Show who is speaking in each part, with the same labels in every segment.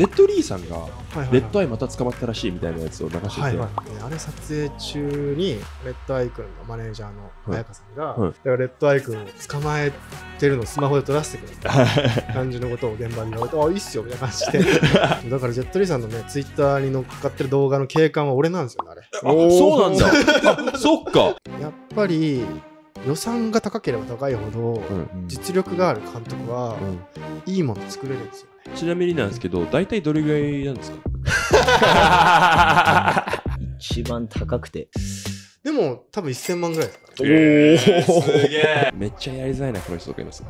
Speaker 1: Z リーさんがレッドアイまた捕まったらしいみたいなやつを流してて、
Speaker 2: はいはい、あれ撮影中にレッドアイ君のマネージャーの彩香さんが、
Speaker 1: はい。
Speaker 2: だからレッドアイ君を捕まえてるのをスマホで撮らせてくれた感じのことを現場に言われてあいいっすよみたいな感じで。だからジェットリーさんのねツイッターに乗っかってる動画の景観は俺なんですよねあれ。
Speaker 1: あそうなんだ。あそっか、
Speaker 2: やっぱり予算が高ければ高いほど、
Speaker 1: うん
Speaker 2: 実力がある監督は、いいもの作れるんですよ。ね
Speaker 1: ちなみになんですけど大体どれぐらいなんですか？
Speaker 3: 一番高くて。
Speaker 2: でも多分1000万ぐらいですからね。
Speaker 1: おおすげえ。めっちゃやりづらいなこの人とかいます。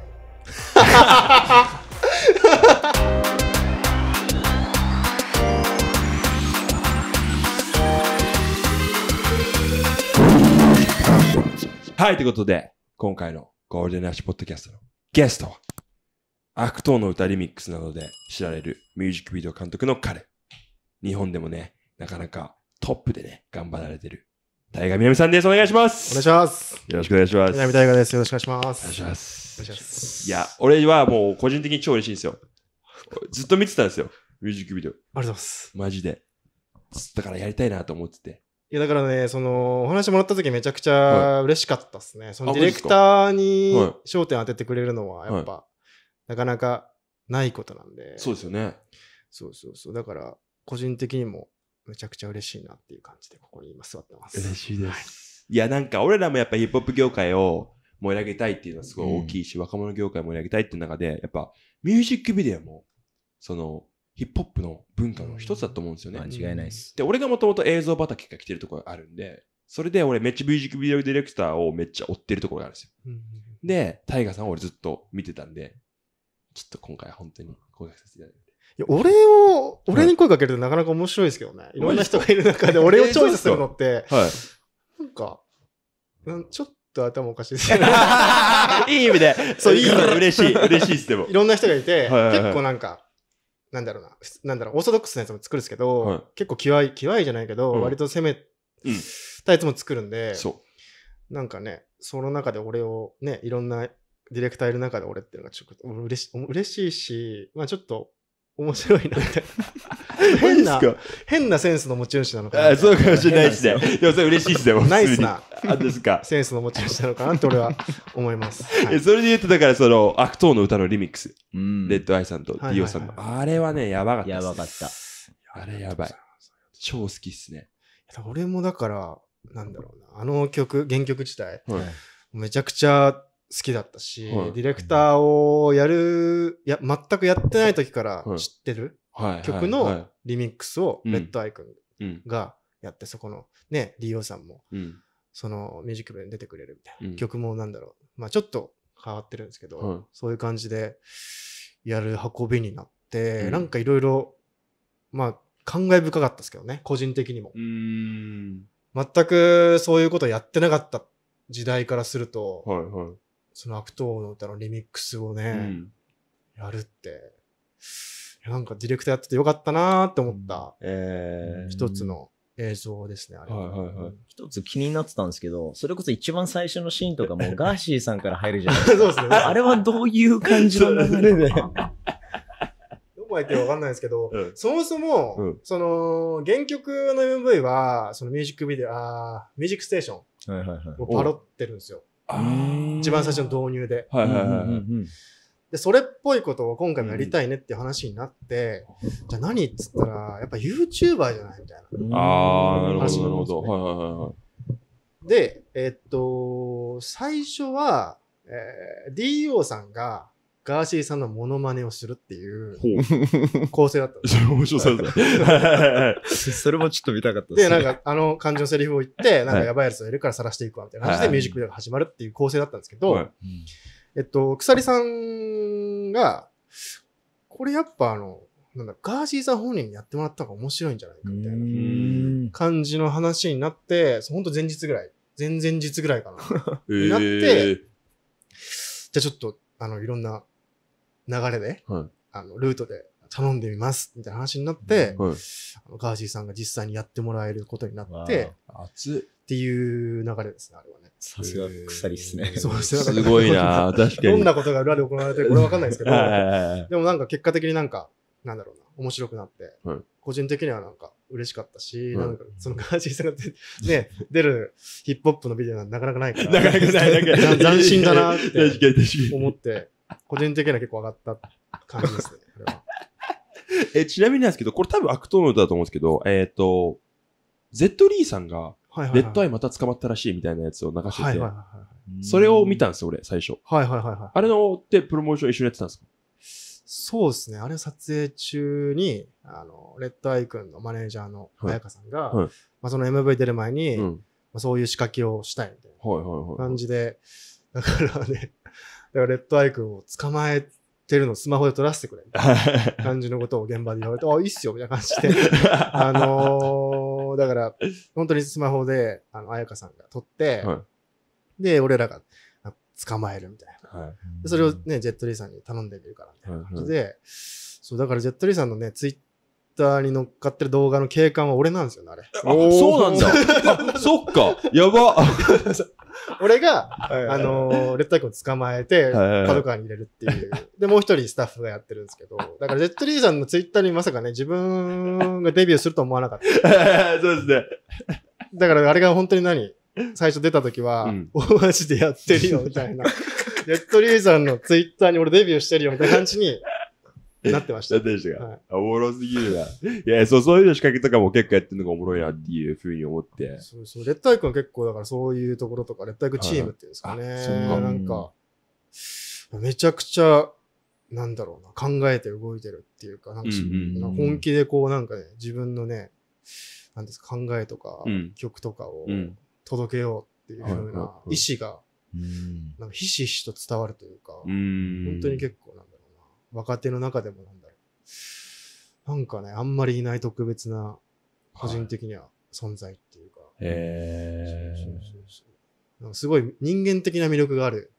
Speaker 1: はいということで今回のゴールデンラッシュポッドキャストのゲストは悪党の歌リミックスなどで知られるミュージックビデオ監督の彼日本でもねなかなかトップでね頑張られてる大河みなみさんですお願いします
Speaker 2: お願いします
Speaker 1: よろしくお願いします
Speaker 2: 南大河ですよろしくお願いします
Speaker 1: お願いします。
Speaker 2: お願いします
Speaker 1: いや、俺はもう個人的に超嬉しいんですよ。ずっと見てたんですよ。ミュージックビデオ。
Speaker 2: ありがとうございます
Speaker 1: マジで。だからやりたいなと思ってて。
Speaker 2: いやだからね、そのお話もらった時めちゃくちゃ嬉しかったですね。その
Speaker 1: あ
Speaker 2: ディレクターに
Speaker 1: はい
Speaker 2: 焦点当ててくれるのはやっぱ、なかなかないことなんで。
Speaker 1: そうですよね。
Speaker 2: そうそうそう。だから個人的にもめちゃくちゃ嬉しいなっていう感じでここに今座ってます。
Speaker 1: 嬉しいです。いや、なんか俺らもやっぱヒップホップ業界を盛り上げたいっていうのはすごい大きいし、若者業界を盛り上げたいっていう中で、やっぱミュージックビデオも、その、ヒップホップの文化の一つだと思うんですよね。
Speaker 3: 間違いないです。
Speaker 1: で、俺がもともと映像畑が来てるところがあるんで、それで俺めっちゃミュージックビデオディレクターをめっちゃ追ってるところがあるんですよ。
Speaker 2: うんうん
Speaker 1: で、タイガさんを俺ずっと見てたんで、ちょっと今回は本当に声かけさせていただいて。
Speaker 2: いや俺を、俺に声かけるとなかなか面白いですけどね。いろんな人がいる中で俺をチョイスするのって、
Speaker 1: はい。
Speaker 2: なんか、うんちょっと頭おかしいですよね。
Speaker 1: いい意味で。
Speaker 2: そういい意味で
Speaker 1: 嬉しい。嬉しいっす、でも
Speaker 2: い。ろんな人がいて、
Speaker 1: はいはいはい
Speaker 2: 結構なんか、なんだろうな、なんだろう、オーソドックスなやつも作るんですけど、
Speaker 1: はい
Speaker 2: 結構際い、際いじゃないけど、
Speaker 1: うん
Speaker 2: 割と攻め
Speaker 1: うん
Speaker 2: たやつも作るんで、
Speaker 1: そ
Speaker 2: なんかね、その中で俺をね、いろんなディレクターいる中で俺っていうのがちょっと嬉し嬉しいし、まあちょっと面白いなみたいな。
Speaker 1: う。
Speaker 2: 変な変なセンスの持ち主なのかな
Speaker 1: あ。そうかもしれないですね。でもそれ嬉しいっすね。
Speaker 2: ナイスな
Speaker 1: あ、ですか。
Speaker 2: センスの持ち主なのかなって俺は思います。は
Speaker 1: え
Speaker 2: い
Speaker 1: それで言うと、だからその、悪党の歌のリミックス、
Speaker 3: うん
Speaker 1: レッドアイさんと
Speaker 2: はいはいはい
Speaker 1: DO さんの、あれはね、やばかったっす。
Speaker 3: やばかった。
Speaker 1: あれやばい。超好きっすね。
Speaker 2: 俺もだから、なんだろうな、あの曲、原曲自体、
Speaker 1: はい
Speaker 2: めちゃくちゃ好きだったし、
Speaker 1: はい
Speaker 2: ディレクターをやる、や、全くやってない時から
Speaker 1: はい
Speaker 2: 知ってる
Speaker 1: はい。
Speaker 2: 曲
Speaker 1: はい
Speaker 2: のリミックスを
Speaker 1: うん
Speaker 2: レッドアイ君
Speaker 1: うん。
Speaker 2: がやって、そこのね、DO さんも、
Speaker 1: うん。
Speaker 2: そのミュージックビデオに出てくれるみたいな、
Speaker 1: うん
Speaker 2: 曲もなんだろう、まあちょっと変わってるんですけど、
Speaker 1: はい
Speaker 2: そういう感じでやる運びになって、
Speaker 1: うん
Speaker 2: なんかいろいろ、まあ感慨深かったですけどね、個人的にも。全くそういうことやってなかった時代からすると、
Speaker 1: はいはい。
Speaker 2: その悪党の歌のリミックスをね、
Speaker 1: うん。
Speaker 2: やるって、なんかディレクターやっててよかったなーって思った
Speaker 1: えー。
Speaker 2: 一つの映像ですね、あれ
Speaker 1: はいはいはい
Speaker 3: 一つ気になってたんですけど、それこそ一番最初のシーンとかも ガーシーさんから入るじゃないですか。
Speaker 2: そうですね。
Speaker 3: あれはどういう感じの流れで。
Speaker 2: どこ入ってるかわかんないですけど、
Speaker 1: うん
Speaker 2: そもそも、
Speaker 1: うん
Speaker 2: その、原曲の MV は、そのミュージックビデオ、あーミュージックステーション
Speaker 3: はいはいはい。
Speaker 2: をパロってるんですよ。
Speaker 1: あー
Speaker 2: 一番最初の導入で。
Speaker 1: はいはいはい
Speaker 2: で、それっぽいことを今回もやりたいねっていう話になって、じゃあ何っつったら、やっぱ YouTuber じゃないみたいな。
Speaker 3: うん
Speaker 1: あー、なるほど、なるほど。はいはいはい。
Speaker 2: で、えっと、最初は、えー DO さんがガーシーさんのモノマネをするっていう構成だったんです
Speaker 1: それ面白そうですね。
Speaker 3: それもちょっと見たかった
Speaker 2: で、なんか、あの感じのセリフを言って、なん
Speaker 1: はい
Speaker 2: かやばいやつがいるから晒していくわ、みたいな感じ
Speaker 1: はい。
Speaker 2: でミュージックビデオが始まるっていう構成だったんですけど、
Speaker 1: はい。
Speaker 2: えっと、鎖さんが、これやっぱあの、なんだ、ガーシーさん本人にやってもらった方が面白いんじゃないか、みたいな感じの話になって、ほんと前日ぐらい、前々日ぐらいかな。
Speaker 1: え
Speaker 2: なって
Speaker 1: ー。
Speaker 2: じゃあちょっと、あの、いろんな流れで、
Speaker 1: はい
Speaker 2: あの、ルートで頼んでみます、みたいな話になって、
Speaker 1: はい。
Speaker 2: あのガーシーさんが実際にやってもらえることになって、
Speaker 1: 熱っ。
Speaker 2: っていう流れですね、あれはね。
Speaker 3: さすが鎖っすね。
Speaker 2: そうですね
Speaker 1: すごいな確かに。
Speaker 2: どんなことが裏で行われてるかこれわかんないですけど、でもなんか結果的になんか、なんだろうな、面白くなって、
Speaker 1: はい
Speaker 2: 個人的にはなんか嬉しかったし、
Speaker 1: はい
Speaker 2: なんかそのガーシーさんが出ね、出るヒップホップのビデオなんてなかなかないから、
Speaker 1: なかなかない、なんか。
Speaker 2: 斬新だなって。思って、個人的には結構上がった感じですね。これは
Speaker 1: え、ちなみになんですけど、これ多分悪党の歌だと思うんですけど、えっ、と、ゼットリーさんが、
Speaker 2: はいはいはい。
Speaker 1: レッドアイまた捕まったらしいみたいなやつを流してて、
Speaker 2: はいはいはい
Speaker 1: それを見たんですよ、俺、最初。
Speaker 2: はい。はいはいはいはい。
Speaker 1: あれのってプロモーション一緒にやってたんですか？
Speaker 2: そうですね。あれ撮影中に、あの、レッドアイ君のマネージャーの
Speaker 1: はい
Speaker 2: 彩香さんが、
Speaker 1: はい
Speaker 2: まあ、その MV 出る前に、ま
Speaker 1: うん。
Speaker 2: あ、そういう仕掛けをしたいみたい
Speaker 1: はいはい
Speaker 2: な
Speaker 1: はい。
Speaker 2: 感じで、だからね、だからレッドアイ君を捕まえてるのをスマホで撮らせてくれみたいな感じのことを現場で言われて、あ、いいっすよみたいな感じで、あのー、だから、本当にスマホで、あの、彩香さんが撮って、
Speaker 1: は
Speaker 2: で、俺らがあ捕まえるみたいな。
Speaker 1: はい。
Speaker 2: でそれをね、ジェットリーさんに頼んでみるからみたいな感じで、そう、だからジェットリーさんのね、ツイッターに乗っかってる動画の景観は俺なんですよね、あれ。
Speaker 1: あ、そうなんだ。あそっか。やば。
Speaker 2: 俺が、あのーレッドアイ君を捕まえて、パトカーに入れるっていう。で、もう一人スタッフがやってるんですけど、だからジェットリーさんのツイッターにまさかね、自分がデビューすると思わなかった。
Speaker 1: そうですね。
Speaker 2: だからあれが本当に何？最初出た時は、
Speaker 1: うん
Speaker 2: おマジでやってるよ、みたいな。ジェットリーさんのツイッターに俺デビューしてるよ、みたいな感じになってました
Speaker 1: やっ。てましたか、
Speaker 2: はい
Speaker 1: おもろすぎるな。いや、そう、そういうの仕掛けとかも結構やってるのがおもろいなっていうふうに思って。
Speaker 2: そうそう、レッドアイ君は結構だからそういうところとか、レッドアイ君チームっていうんですかね。
Speaker 1: そうか
Speaker 2: なんか、めちゃくちゃ、なんだろうな、考えて動いてるっていうか、なんか本気でこうなんかね、自分のね、なんですか、考えとか、
Speaker 1: うん
Speaker 2: 曲とかを
Speaker 1: うん
Speaker 2: 届けようっていう風
Speaker 1: はいはい
Speaker 2: な
Speaker 1: はい
Speaker 2: 意志が、
Speaker 3: うん
Speaker 2: なんかひしひしと伝わるというか。本当に結構なん若手の中でもなんだろう。なんかね、あんまりいない特別な、個人的には存在っていうか、
Speaker 1: へ
Speaker 2: そうそうそうそうなんかすごい人間的な魅力がある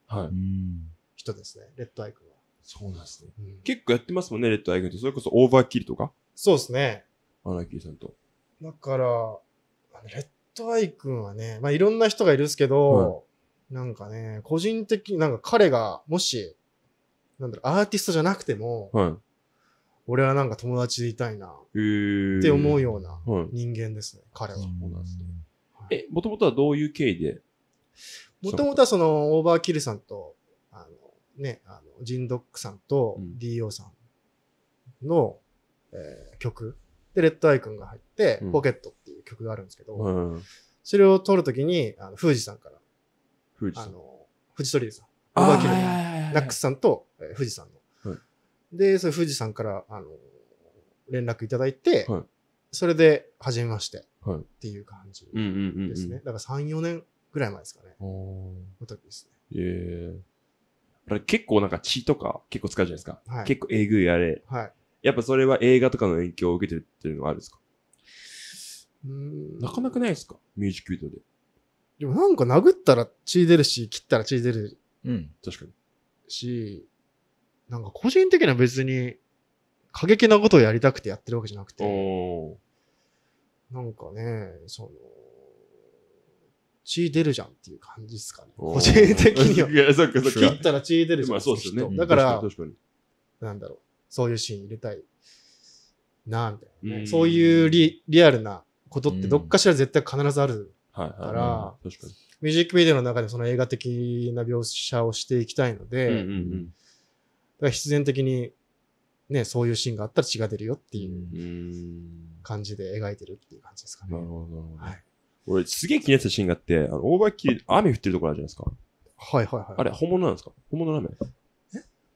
Speaker 2: 人ですね、レッドアイ君は。
Speaker 1: そうなんですね。
Speaker 2: うん
Speaker 1: 結構やってますもんね、レッドアイ君って。それこそオーバーキルとか？
Speaker 2: そうですね。
Speaker 1: アナキーさんと。
Speaker 2: だから、あのレッドアイ君はね、まあいろんな人がいるんですけど、なんかね、個人的になんか彼がもし、なんだろう、アーティストじゃなくても、
Speaker 1: は
Speaker 2: 俺はなんか友達でいたいな、っ。て思うような
Speaker 1: はい。
Speaker 2: 人間ですね、彼は。
Speaker 1: そうなんですねえ、もともとはどういう経緯で？
Speaker 2: もともとはその、オーバーキルさんと、あの、ね、あの、ジンドックさんと
Speaker 1: うん
Speaker 2: DO さんの、えー曲で、レッドアイ君が入って、
Speaker 1: うん
Speaker 2: ポケットっていう曲があるんですけど、
Speaker 1: うん。
Speaker 2: それを撮るときに、あの、富士さんから、
Speaker 1: 富士山。
Speaker 2: あの、フジトリルさん、
Speaker 1: あ
Speaker 2: オーバーキル
Speaker 1: はいはいはいはい
Speaker 2: ナックスさんと、えー富士さんの。
Speaker 1: はい
Speaker 2: で、それ富士さんから、あの、連絡いただいて、
Speaker 1: はい
Speaker 2: それで、初めまして、
Speaker 1: はい
Speaker 2: っていう感じ。ですね。だから3、4年ぐらい前ですかね。
Speaker 1: お
Speaker 2: の時です
Speaker 1: ー。
Speaker 2: ね。
Speaker 1: ええ。あれ結構なんか血とか結構使うじゃないですか。
Speaker 2: はい
Speaker 1: 結構えぐいあれ。
Speaker 2: はい。
Speaker 1: やっぱそれは映画とかの影響を受けてるっていうのはあるんですか？
Speaker 2: うーん
Speaker 1: なかなかないですか？ミュージックビデオで。
Speaker 2: でもなんか殴ったら血出るし、切ったら血出る
Speaker 3: うん。
Speaker 1: 確かに。
Speaker 2: し、なんか個人的には別に過激なことをやりたくてやってるわけじゃなくて、
Speaker 1: お
Speaker 2: なんかね、その、血出るじゃんっていう感じですかね。
Speaker 1: ー。
Speaker 2: 個人的には。
Speaker 1: いや、そっかそっか。
Speaker 2: 切ったら血出るじゃん。
Speaker 1: まあそうですよね。
Speaker 2: だから、
Speaker 1: 確かに。
Speaker 2: なんだろう、そういうシーン入れたいな、みたいなね、
Speaker 1: うん
Speaker 2: そういうリリアルなことってどっかしら絶対必ずある。
Speaker 1: はい。
Speaker 2: から。ミュージックビデオの中でその映画的な描写をしていきたいので、
Speaker 1: うんうん
Speaker 2: だから必然的に、ね、そういうシーンがあったら血が出るよっていう。感じで描いてるっていう感じですかね。
Speaker 1: なるほど。
Speaker 2: はい。
Speaker 1: 俺、すげえ気になってたシーンがあって、あの、オーバーキル、雨降ってるところあるじゃないですか。
Speaker 2: はいはいはい。
Speaker 1: あれ、本物なんですか？本物の雨？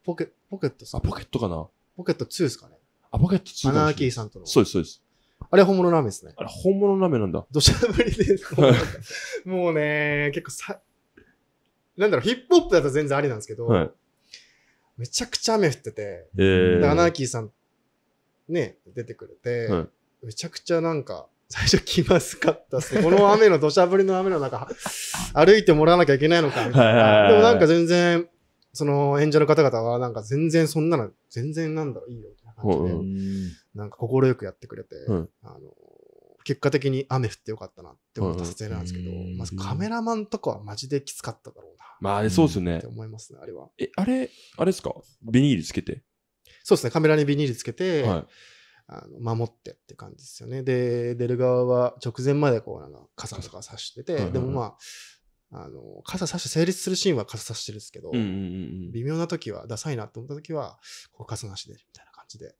Speaker 2: ポケポケットさ
Speaker 1: あ、
Speaker 2: ん。
Speaker 1: ポケットかな？
Speaker 2: ポケット2ですかね。
Speaker 1: あ、ポケット2
Speaker 2: アナーキー
Speaker 1: ん。
Speaker 2: さんとの。
Speaker 1: そうです、そうです。
Speaker 2: あれ本物の雨ですね。
Speaker 1: あれ、本物の雨なんだ。
Speaker 2: 土砂降りで、こうなんかもうね、結構さ、なんだろう、ヒップホップだと全然ありなんですけど、
Speaker 1: はい。
Speaker 2: めちゃくちゃ雨降ってて、
Speaker 1: えー。
Speaker 2: でアナーキーさん、ね、出てくれて、
Speaker 1: はい
Speaker 2: めちゃくちゃなんか、最初気まずかったっすね。この雨の土砂降りの雨の中、歩いてもらわなきゃいけないのかみたいな。
Speaker 1: い
Speaker 2: でもなんか全然、その演者の方々はなんか全然そんなの、全然なんだろう、いいよ、みたいな感じで、
Speaker 1: うん
Speaker 2: なんか快くやってくれて、
Speaker 1: うん
Speaker 2: あの、結果的に雨降ってよかったなって思った撮影なんですけど、
Speaker 3: うん
Speaker 2: まずカメラマンとかはマジできつかっただろうな。
Speaker 1: まあ、そうですよね
Speaker 2: って。思いますね、あれは。
Speaker 1: え、あれ、あれですか？ビニールつけて？
Speaker 2: そうですね、カメラにビニールつけて、
Speaker 1: はい。
Speaker 2: あの守ってって感じですよね。で、出る側は直前までこう、なんか傘とか差してて、
Speaker 1: はいはいはい
Speaker 2: でもまあ、あの、傘差して成立するシーンは傘差してるんですけど、
Speaker 1: うんうんうん
Speaker 2: 微妙な時は、ダサいなと思った時は、こう傘なしで、みたいな感じで、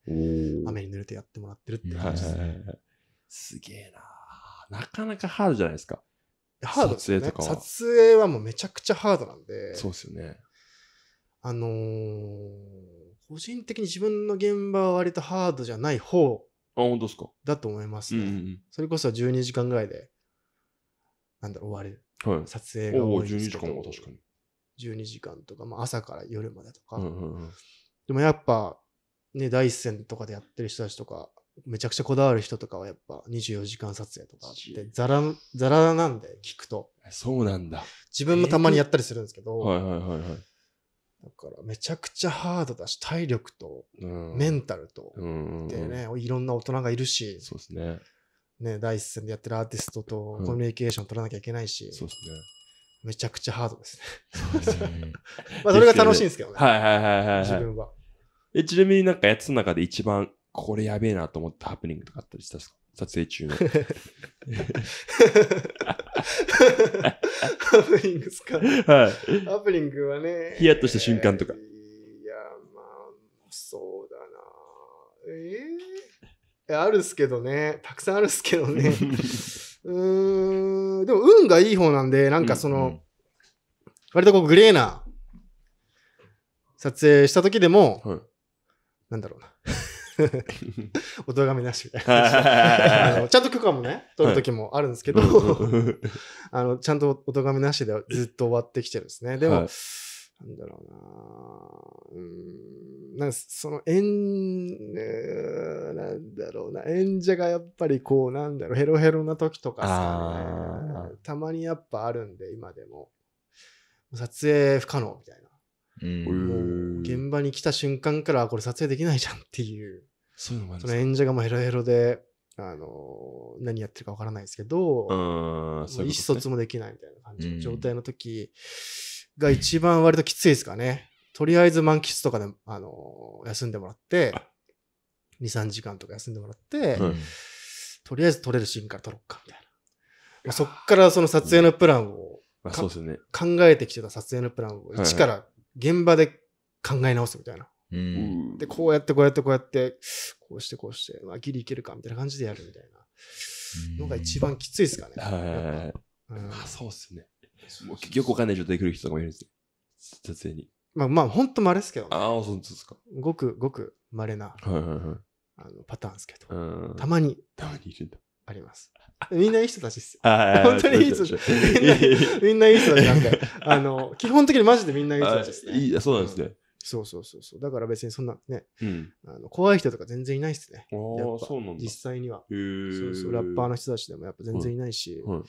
Speaker 2: 雨に濡れてやってもらってるって
Speaker 3: うん
Speaker 2: 感じです。
Speaker 1: すげえな。なかなかハードじゃないですか。
Speaker 2: ハードですよね
Speaker 1: 撮影とかは
Speaker 2: 撮影はもうめちゃくちゃハードなんで、
Speaker 1: そうですよね。
Speaker 2: あのー個人的に自分の現場は割とハードじゃない方
Speaker 1: あ、本当ですか？
Speaker 2: だと思いますね。
Speaker 1: うんうん
Speaker 2: それこそ12時間ぐらいで、なんだろう、終わる
Speaker 1: うん。はい。
Speaker 2: 撮影が
Speaker 1: おお、12
Speaker 2: 多いんですけど。
Speaker 1: 時間も確かに。
Speaker 2: 12時間とか、まあ、朝から夜までとか。
Speaker 1: うんうんうん。
Speaker 2: でもやっぱ、ね、第一線とかでやってる人たちとか、めちゃくちゃこだわる人とかはやっぱ24時間撮影とかあって、ザラ、ザラなんで聞くと。
Speaker 1: そうなんだ。
Speaker 2: 自分もたまにやったりするんですけど、
Speaker 1: はいはいはいはい。
Speaker 2: だからめちゃくちゃハードだし、体力と
Speaker 1: うん
Speaker 2: メンタルと、でね、いろんな大人がいるし、
Speaker 1: そうですね。
Speaker 2: ね、第一線でやってるアーティストとコミュニケーション取らなきゃいけないし、
Speaker 1: そうですね。
Speaker 2: めちゃくちゃハードですね。
Speaker 3: うん
Speaker 2: まあそれが楽しいんですけどね。
Speaker 1: はいはいはいはいはい。
Speaker 2: 自分は。
Speaker 1: え、ちなみになんかやつの中で一番これやべえなと思ったハプニングとかあったりした？んですか撮影中の。
Speaker 2: ハプニングですか？
Speaker 1: はい。
Speaker 2: ハプニングはね。
Speaker 1: ヒヤッとした瞬間とか
Speaker 2: いや、まあ、そうだな。ええいやあるっすけどね。たくさんあるっすけどね。うーん。でも、運がいい方なんで、なんかその、
Speaker 3: うん
Speaker 2: 割とこうグレーな撮影した時でも、
Speaker 1: はい
Speaker 2: なんだろうな。お咎めなしみたいな。あのちゃんと許可もね、取る時もあるんですけど、
Speaker 1: うん
Speaker 2: あの、ちゃんとお咎めなしでずっと終わってきてるんですね。でも、
Speaker 1: はい
Speaker 2: なんだろうなうーん、なんかその演、えーなんだろうな、演者がやっぱりこう、なんだろう、ヘロヘロな時とかさ、
Speaker 1: あ
Speaker 2: ね、たまにやっぱあるんで、今でも。撮影不可能みたいな。現場に来た瞬間から、あこれ撮影できないじゃんっていう。
Speaker 1: そういうのもあるん
Speaker 2: その演者がもうヘロヘロで、あの何やってるかわからないですけど、意思疎通もできないみたいな感じ
Speaker 3: うん
Speaker 2: の状態の時が一番割ときついですかね。とりあえず満喫とかで、あの休んでもらって、2、3時間とか休んでもらって、
Speaker 1: うん
Speaker 2: とりあえず撮れるシーンから撮ろうかみたいな。まあそっからその撮影のプランを
Speaker 1: うですよね。
Speaker 2: 考えてきてた撮影のプランを
Speaker 1: はい
Speaker 2: 一から現場で考え直すみたいな。
Speaker 3: うん
Speaker 2: で、こうやってこうやってこうやって、こうしてこうして、まあ、ギリいけるかみたいな感じでやるみたいなのが一番きついですかね。
Speaker 1: はいはいはい。
Speaker 2: うん
Speaker 1: あ、そうっすね。もうよくわかんない状態で来る人とかもいるんですね。撮影に。
Speaker 2: まあまあ、本当稀ですけどね。
Speaker 1: ああ、そうですか。
Speaker 2: ごくごく稀な
Speaker 1: はいはいはい。
Speaker 2: あのパターンですけど、
Speaker 1: うん。
Speaker 2: たまに
Speaker 1: たまにいるんだ。
Speaker 2: あります。みんないい人たちです本当にいい人たち。みんないい人たちなんで、あの、基本的にマジでみんないい人たちですね。
Speaker 1: いい、そうなんですね。
Speaker 2: そうそうそうそう。だから別にそんなね、
Speaker 1: うん。
Speaker 2: あの怖い人とか全然いないですね。実際には。そうそう、ラッパーの人たちでもやっぱ全然いないし、
Speaker 1: はい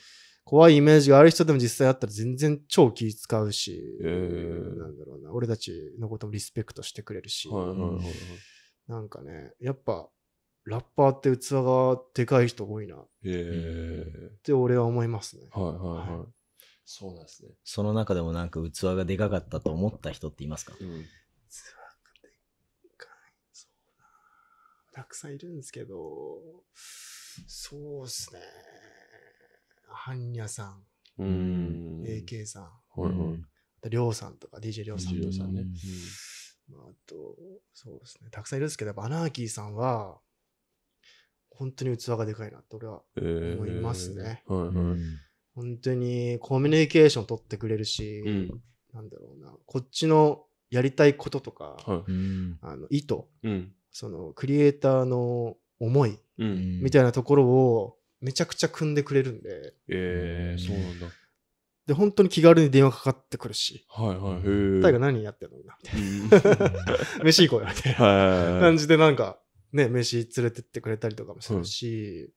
Speaker 2: 怖いイメージがある人でも実際あったら全然超気使うし、なんだろうな、俺たちのこともリスペクトしてくれるし。なんかね、やっぱ、ラッパーって器がでかい人多いなっ。て俺は思いますね。
Speaker 1: はいはいはい。そうなんですね。
Speaker 3: その中でもなんか器がでかかったと思った人っていますか？
Speaker 1: うん。
Speaker 2: 器がでかい。そうだ。たくさんいるんですけど、そうっすね。ハンニャさん、
Speaker 1: うーん。
Speaker 2: AK さん、
Speaker 1: はいはい。
Speaker 2: あとりょうさんとか DJ りょうさん
Speaker 1: DJ りょうさんね。
Speaker 3: うん
Speaker 2: まあ、あと、そうですね。たくさんいるんですけど、やっぱアナーキーさんは、本当に器がでかいなって俺は
Speaker 1: うん
Speaker 2: 思いますね。
Speaker 1: はいはい。
Speaker 2: 本当にコミュニケーション取ってくれるし、
Speaker 1: うん。
Speaker 2: なんだろうな、こっちのやりたいこととか、
Speaker 1: は
Speaker 3: うん
Speaker 2: あの意図、
Speaker 1: い。うん。
Speaker 2: そのクリエイターの思い
Speaker 1: うん。
Speaker 2: みたいなところをめちゃくちゃ組んでくれるんで、
Speaker 1: ええ、そうなんだ。
Speaker 2: で、本当に気軽に電話かかってくるし、
Speaker 1: はいはい。へえ。
Speaker 2: 大河何やってんのみたい
Speaker 1: うん。
Speaker 2: な。飯行こうよ、みたいな。感じでなんか、ね、飯連れてってくれたりとかもするし、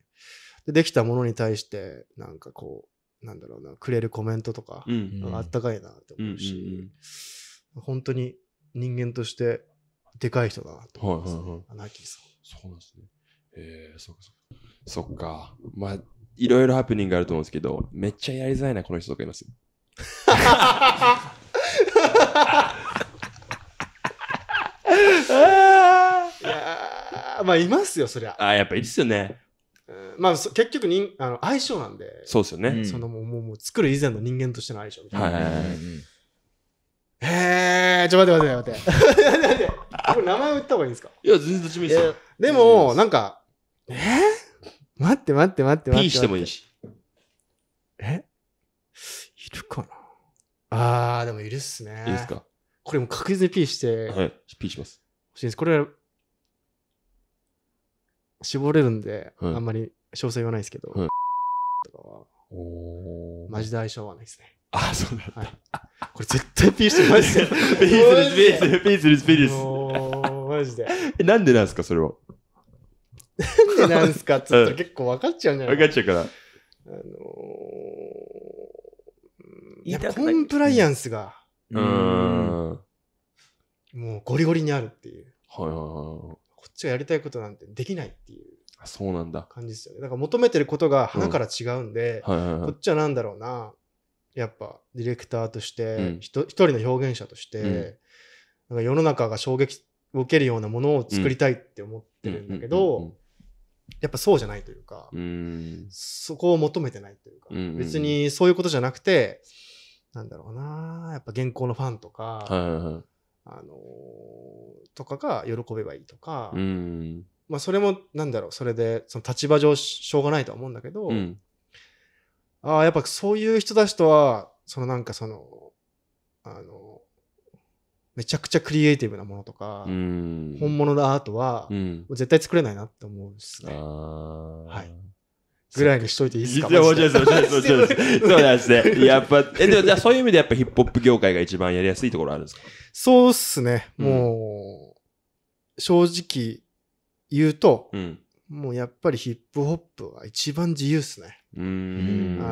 Speaker 2: でできたものに対して、なんかこう、なんだろうな、くれるコメントとか、
Speaker 1: うん。
Speaker 3: うん
Speaker 2: あったかいなって
Speaker 1: うんうん
Speaker 2: 思うし、本当に人間としてでかい人だなと思います、ね
Speaker 1: はいはいはい
Speaker 2: アナーキーさん。
Speaker 1: そうなんですね。ええ、そっかそっか。そっか。まあ、いろいろハプニングがあると思うんですけど、めっちゃやりづらいな、この人とかいます？あ
Speaker 2: まあいますよ、そりゃ。
Speaker 1: あ、やっぱいいですよね。
Speaker 2: うんまあそ結局人あの相性なんで、
Speaker 1: そうですよね。
Speaker 3: うん
Speaker 2: そのもうもうもう作る以前の人間としての相性みたいな。
Speaker 1: はいはいはい
Speaker 2: へえ、ちょ、待って待って待って。待って待ってこれ名前を言った方がいいんですか？
Speaker 1: いや、全然どっちもいいですよ。
Speaker 2: でも、なんか、えー、待って待って待って待って。
Speaker 1: P してもいい。し。
Speaker 2: え？いるかな？あー、でもいるっすね。
Speaker 1: いいですか？
Speaker 2: これもう確実に P してほ
Speaker 1: はい。P します。
Speaker 2: しいです。これ、絞れるんで、
Speaker 1: はい
Speaker 2: あんまり詳細言わないですけど、
Speaker 1: はい
Speaker 2: とかは、
Speaker 1: お
Speaker 2: マジで相性はないですね。
Speaker 1: あ、そうなんだ。
Speaker 2: はい。これ絶対 P してマジで。
Speaker 1: する、P する、P する、P です。
Speaker 2: もうマジで。
Speaker 1: え、なんでなんですか、それは？
Speaker 2: なんでなんすか って言ったら結構分かっちゃうんじゃない？
Speaker 1: 分かっちゃうから。
Speaker 2: あのー
Speaker 3: 言いたくない
Speaker 2: やコンプライアンスが
Speaker 1: うーん。はい
Speaker 2: もうゴリゴリにあるっていう。
Speaker 1: はいはいはい。
Speaker 2: こっちがやりたいことなんてできないっていう
Speaker 1: あそうなんだ。
Speaker 2: 感じですよね。だから求めてることが花から違うんで、
Speaker 1: はいはいはい
Speaker 2: こっ。ちはなんだろうな。やっぱディレクターとして、
Speaker 1: うん
Speaker 2: 一人の表現者として、
Speaker 1: うん
Speaker 2: なんか世の中が衝撃を受けるようなものを作りたいって思ってるんだけど、やっぱそうじゃないというか、
Speaker 1: うん。
Speaker 2: そこを求めてないというか、
Speaker 1: うんうんうん
Speaker 2: 別にそういうことじゃなくて、なんだろうな、やっぱ現行のファンとか、
Speaker 1: はいはいはい。
Speaker 2: あのーとかが喜べばいいとか、
Speaker 1: うん。
Speaker 2: まあそれもなんだろう、それでその立場上しょうがないとは思うんだけど、
Speaker 1: うん。
Speaker 2: ああ、やっぱそういう人たちとは、そのなんかその、あの、めちゃくちゃクリエイティブなものとか、
Speaker 1: うん。
Speaker 2: 本物のアートは、
Speaker 1: うん。
Speaker 2: 絶対作れないなって思うんです
Speaker 1: あ
Speaker 2: ね。
Speaker 1: あ。
Speaker 2: はい。ぐらいにしといていいですか？
Speaker 1: いや、もちろん
Speaker 2: マジで
Speaker 1: そうそうそうそうそうなんですね。やっぱ、え、でもじゃあそういう意味でやっぱヒップホップ業界が一番やりやすいところあるんですか？
Speaker 2: そうっすね。
Speaker 1: うん
Speaker 2: もう、正直言うと、
Speaker 1: うん。
Speaker 2: もうやっぱりヒップホップは一番自由っすね。あ、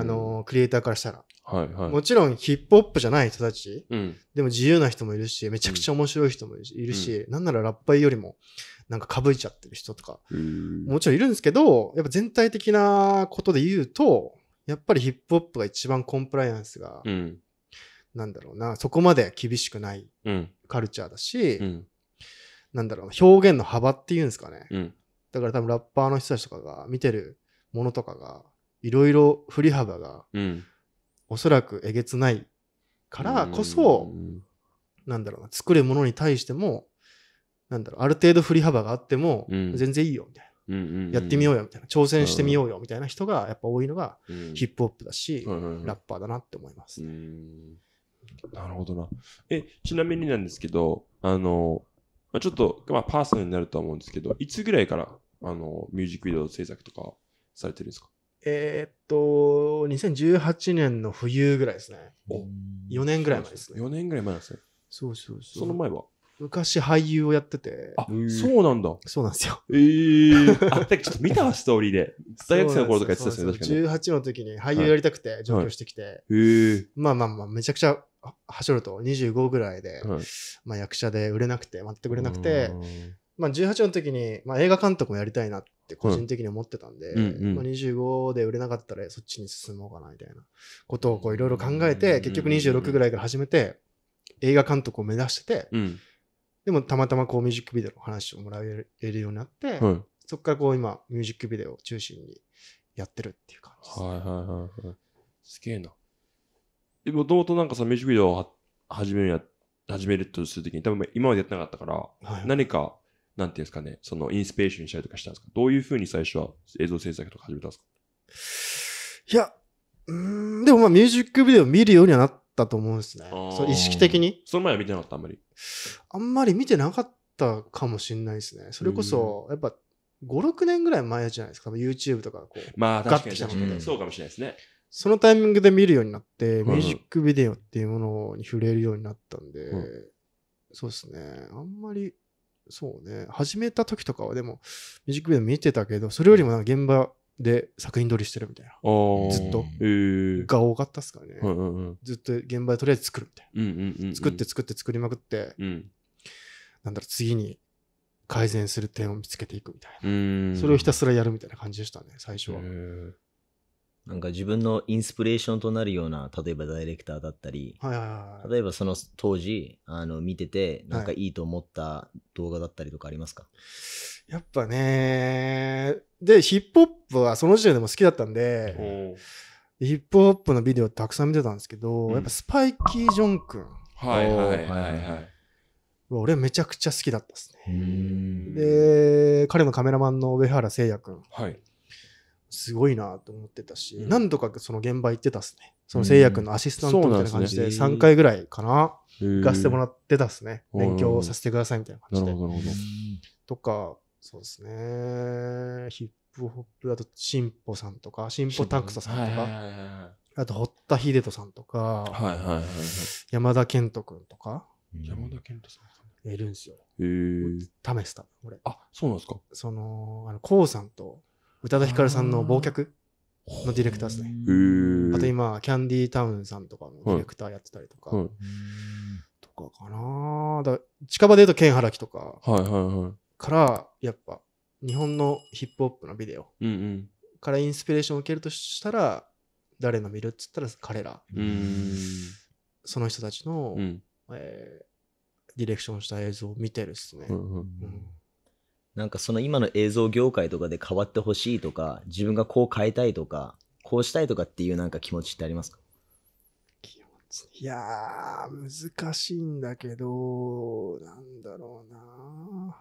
Speaker 2: の、クリエイターからしたら。
Speaker 1: はいはい。
Speaker 2: もちろんヒップホップじゃない人たち、
Speaker 1: うん。
Speaker 2: でも自由な人もいるし、めちゃくちゃ面白い人もいるし、いるしなんならラッパーよりも、なんかかぶいちゃってる人とか、もちろんいるんですけど、やっぱ全体的なことで言うと、やっぱりヒップホップが一番コンプライアンスが、
Speaker 1: うん。
Speaker 2: なんだろうな、そこまで厳しくない
Speaker 1: うん。
Speaker 2: カルチャーだし、
Speaker 1: うん。
Speaker 2: なんだろうな、表現の幅っていうんですかね。
Speaker 1: うん。
Speaker 2: だから多分ラッパーの人たちとかが見てるものとかが、いろいろ振り幅が
Speaker 1: うん。
Speaker 2: おそらくえげつないからこそ、なんだろうな、作るものに対しても、なんだろう、ある程度振り幅があっても、
Speaker 1: うん
Speaker 2: 全然いいよ、みたい。な。やってみよう
Speaker 1: よ。
Speaker 2: よ、みたいな。挑戦してみようよ、みたいな人がやっぱ多いのが
Speaker 1: うん
Speaker 2: ヒップホップだし、ラッパーだなって思います。
Speaker 1: なるほどな。え、ちなみになんですけど、あの、まあ、ちょっと、まあ、パーソナルになるとは思うんですけど、いつぐらいから、あの、ミュージックビデオ制作とかされてるんですか？
Speaker 2: えーっと、2018年の冬ぐらいですね。
Speaker 1: お
Speaker 2: 4年ぐらい前ですね。
Speaker 1: 4年ぐらい前なんですね。
Speaker 2: そうそうそう。
Speaker 1: その前は？
Speaker 2: 昔俳優をやってて、
Speaker 1: あ、
Speaker 3: うん
Speaker 1: そうなんだ。
Speaker 2: そうなんですよ。
Speaker 1: ええー。あ、ちょっと見たわ、ストーリーで。大学生の頃とかやってたんですよ、確かに。へ
Speaker 2: 18の時に俳優やりたくて上京してきて、
Speaker 1: え。
Speaker 2: まあまあまあ、めちゃくちゃ、ははしょると25ぐらいで、
Speaker 1: はい
Speaker 2: まあ役者で売れなくて、全く売れなくてまあ18の時に、まあ映画監督もやりたいなって個人的に思ってたんで、
Speaker 1: うんうん
Speaker 2: まあ、25で売れなかったらそっちに進もうかなみたいなことをこういろいろ考えて、結局26ぐらいから始めて、映画監督を目指してて、
Speaker 1: うん。
Speaker 2: でもたまたまこうミュージックビデオの話をもらえるようになって、
Speaker 1: はい。
Speaker 2: そこからこう今ミュージックビデオを中心にやってるっていう感じです。
Speaker 1: はいはいはいはい。すげえな。でもともとなんかさ、ミュージックビデオをは始めるや、始めるとするときに、多分今までやってなかったから、
Speaker 2: はい
Speaker 1: 何か、なんていうんですかね、そのインスピレーションにしたりとかしたんですか？どういうふうに最初は映像制作とか始めたんですか？
Speaker 2: いや、うーん、でもまあミュージックビデオ見るようにはなったと思うんですね。そう意識的に？
Speaker 1: その前は見てなかった、あんまり。
Speaker 2: あんまり見てなかったかもしれないですね。それこそ、やっぱ5、6年ぐらい前じゃないですか。YouTube とかこう。
Speaker 1: まあ
Speaker 2: ガッてきた
Speaker 1: 確かに、
Speaker 3: うん
Speaker 1: そうかもしれないですね。
Speaker 2: そのタイミングで見るようになって、
Speaker 1: ん
Speaker 2: ミュージックビデオっていうものに触れるようになったんで、
Speaker 1: う
Speaker 2: そうですね。あんまり、そうね。始めた時とかはでも、ミュージックビデオ見てたけど、それよりもなんか現場で作品撮りしてるみたいな。ずっと
Speaker 1: へー
Speaker 2: が多かったっすからね。
Speaker 1: うんうんうん。
Speaker 2: ずっと現場でとりあえず作るみたい
Speaker 1: うんうんうんうん。
Speaker 2: な。作って作って作りまくって、
Speaker 1: うん。
Speaker 2: なんだろう、次に改善する点を見つけていくみたいな。それをひたすらやるみたいな感じでしたね、最初は
Speaker 1: へ。ー
Speaker 3: なんか自分のインスピレーションとなるような、例えばダイレクターだったり、
Speaker 2: はいはいはい。
Speaker 3: 例えばその当時、あの、見てて、なんかいいと思った動画だったりとかありますか、
Speaker 2: やっぱね、で、ヒップホップはその時点でも好きだったんで、ヒップホップのビデオたくさん見てたんですけど、
Speaker 1: うん
Speaker 2: やっぱスパイキー・ジョン君
Speaker 1: はいはいはいは
Speaker 3: はい
Speaker 1: い。
Speaker 2: は俺めちゃくちゃ好きだったですね。
Speaker 3: ん
Speaker 2: で、彼のカメラマンの上原聖也君、
Speaker 1: はい。
Speaker 2: すごいなと思ってたし、
Speaker 1: うん
Speaker 2: 何度かその現場行ってたっすね。その聖也君のアシスタントみたいな感じで
Speaker 1: うんそうなんですね
Speaker 2: 3回ぐらいかな、行かせても
Speaker 1: ら
Speaker 2: らってたっすね。
Speaker 1: うん
Speaker 2: 勉強させてくださいみたいな感じで。
Speaker 1: なるほど、なるほど。
Speaker 2: とか、そうですね。ヒップホップだと、シンポさんとか、シンポタクトさんとか、あと、堀田秀人さんとか。山田健人君とか、
Speaker 1: 山田健人さん。
Speaker 2: いるんですよ。試した、俺。
Speaker 1: あ、そうなんですか
Speaker 2: その、あの、コウさんと、宇多田ヒカルさんの忘却のディレクターですね。あと今、キャンディータウンさんとかのディレクターやってたりとか、
Speaker 1: はい
Speaker 2: とかかな。だ近場で言うと、ケンハラキとか。
Speaker 1: はいはいはい。
Speaker 2: から、やっぱ、日本のヒップホップのビデオ。
Speaker 1: うん
Speaker 2: からインスピレーションを受けるとしたら、誰の見るっつったら彼ら、その人たちの、
Speaker 1: ん。うん。
Speaker 2: えーディレクションした映像を見てるっすね。
Speaker 1: うんうん。
Speaker 2: うん
Speaker 3: なんかその今の映像業界とかで変わってほしいとか、自分がこう変えたいとか、こうしたいとかっていうなんか気持ちってありますか？
Speaker 2: いやー、難しいんだけど、なんだろうな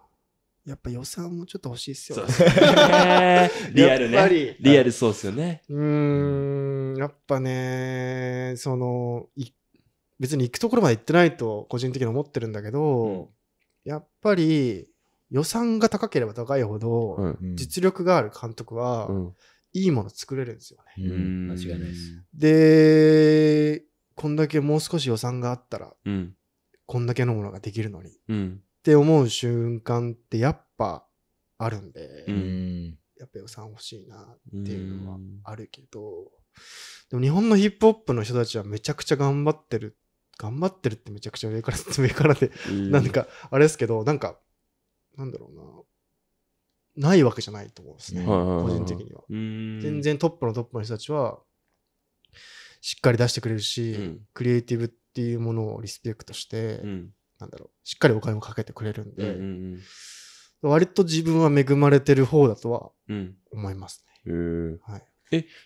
Speaker 2: やっぱ予算もちょっと欲しいっすよね。
Speaker 1: ね。リアルね。
Speaker 2: り
Speaker 1: リアルそうっすよね。
Speaker 2: うーん、やっぱね、その、い別に行くところまで行ってないと個人的に思ってるんだけど、やっぱり予算が高ければ高いほど、
Speaker 1: うん。
Speaker 2: 実力がある監督は、
Speaker 1: うん。
Speaker 2: いいもの作れるんですよね。
Speaker 3: うん間違いないです。
Speaker 2: で、こんだけもう少し予算があったら、
Speaker 1: うん。
Speaker 2: こんだけのものができるのにっ
Speaker 1: うん。
Speaker 2: て思う瞬間ってやっぱあるんで、
Speaker 1: う
Speaker 3: うん。
Speaker 2: やっぱ予算欲しいなっ
Speaker 1: って
Speaker 2: いうのはあるけど、でも日本のヒップホップの人たちはめちゃくちゃ頑張ってる。頑張ってるってめちゃくちゃ上から、上からで、なんか、あれですけど、なんか、なんだろうな。ないわけじゃないと思うんですね。
Speaker 3: うん
Speaker 2: 個人的には。
Speaker 1: 全
Speaker 2: 全然トップのトップの人たちは、しっかり出してくれるし、
Speaker 1: うん
Speaker 2: クリエイティブっていうものをリスペクトして、
Speaker 1: うん
Speaker 2: なんだろう、しっかりお金もかけてくれるん
Speaker 1: うん
Speaker 2: で、
Speaker 1: うん
Speaker 2: 割と自分は恵まれてる方だとは
Speaker 1: うん
Speaker 2: 思いますね。
Speaker 1: うんへー
Speaker 2: はい。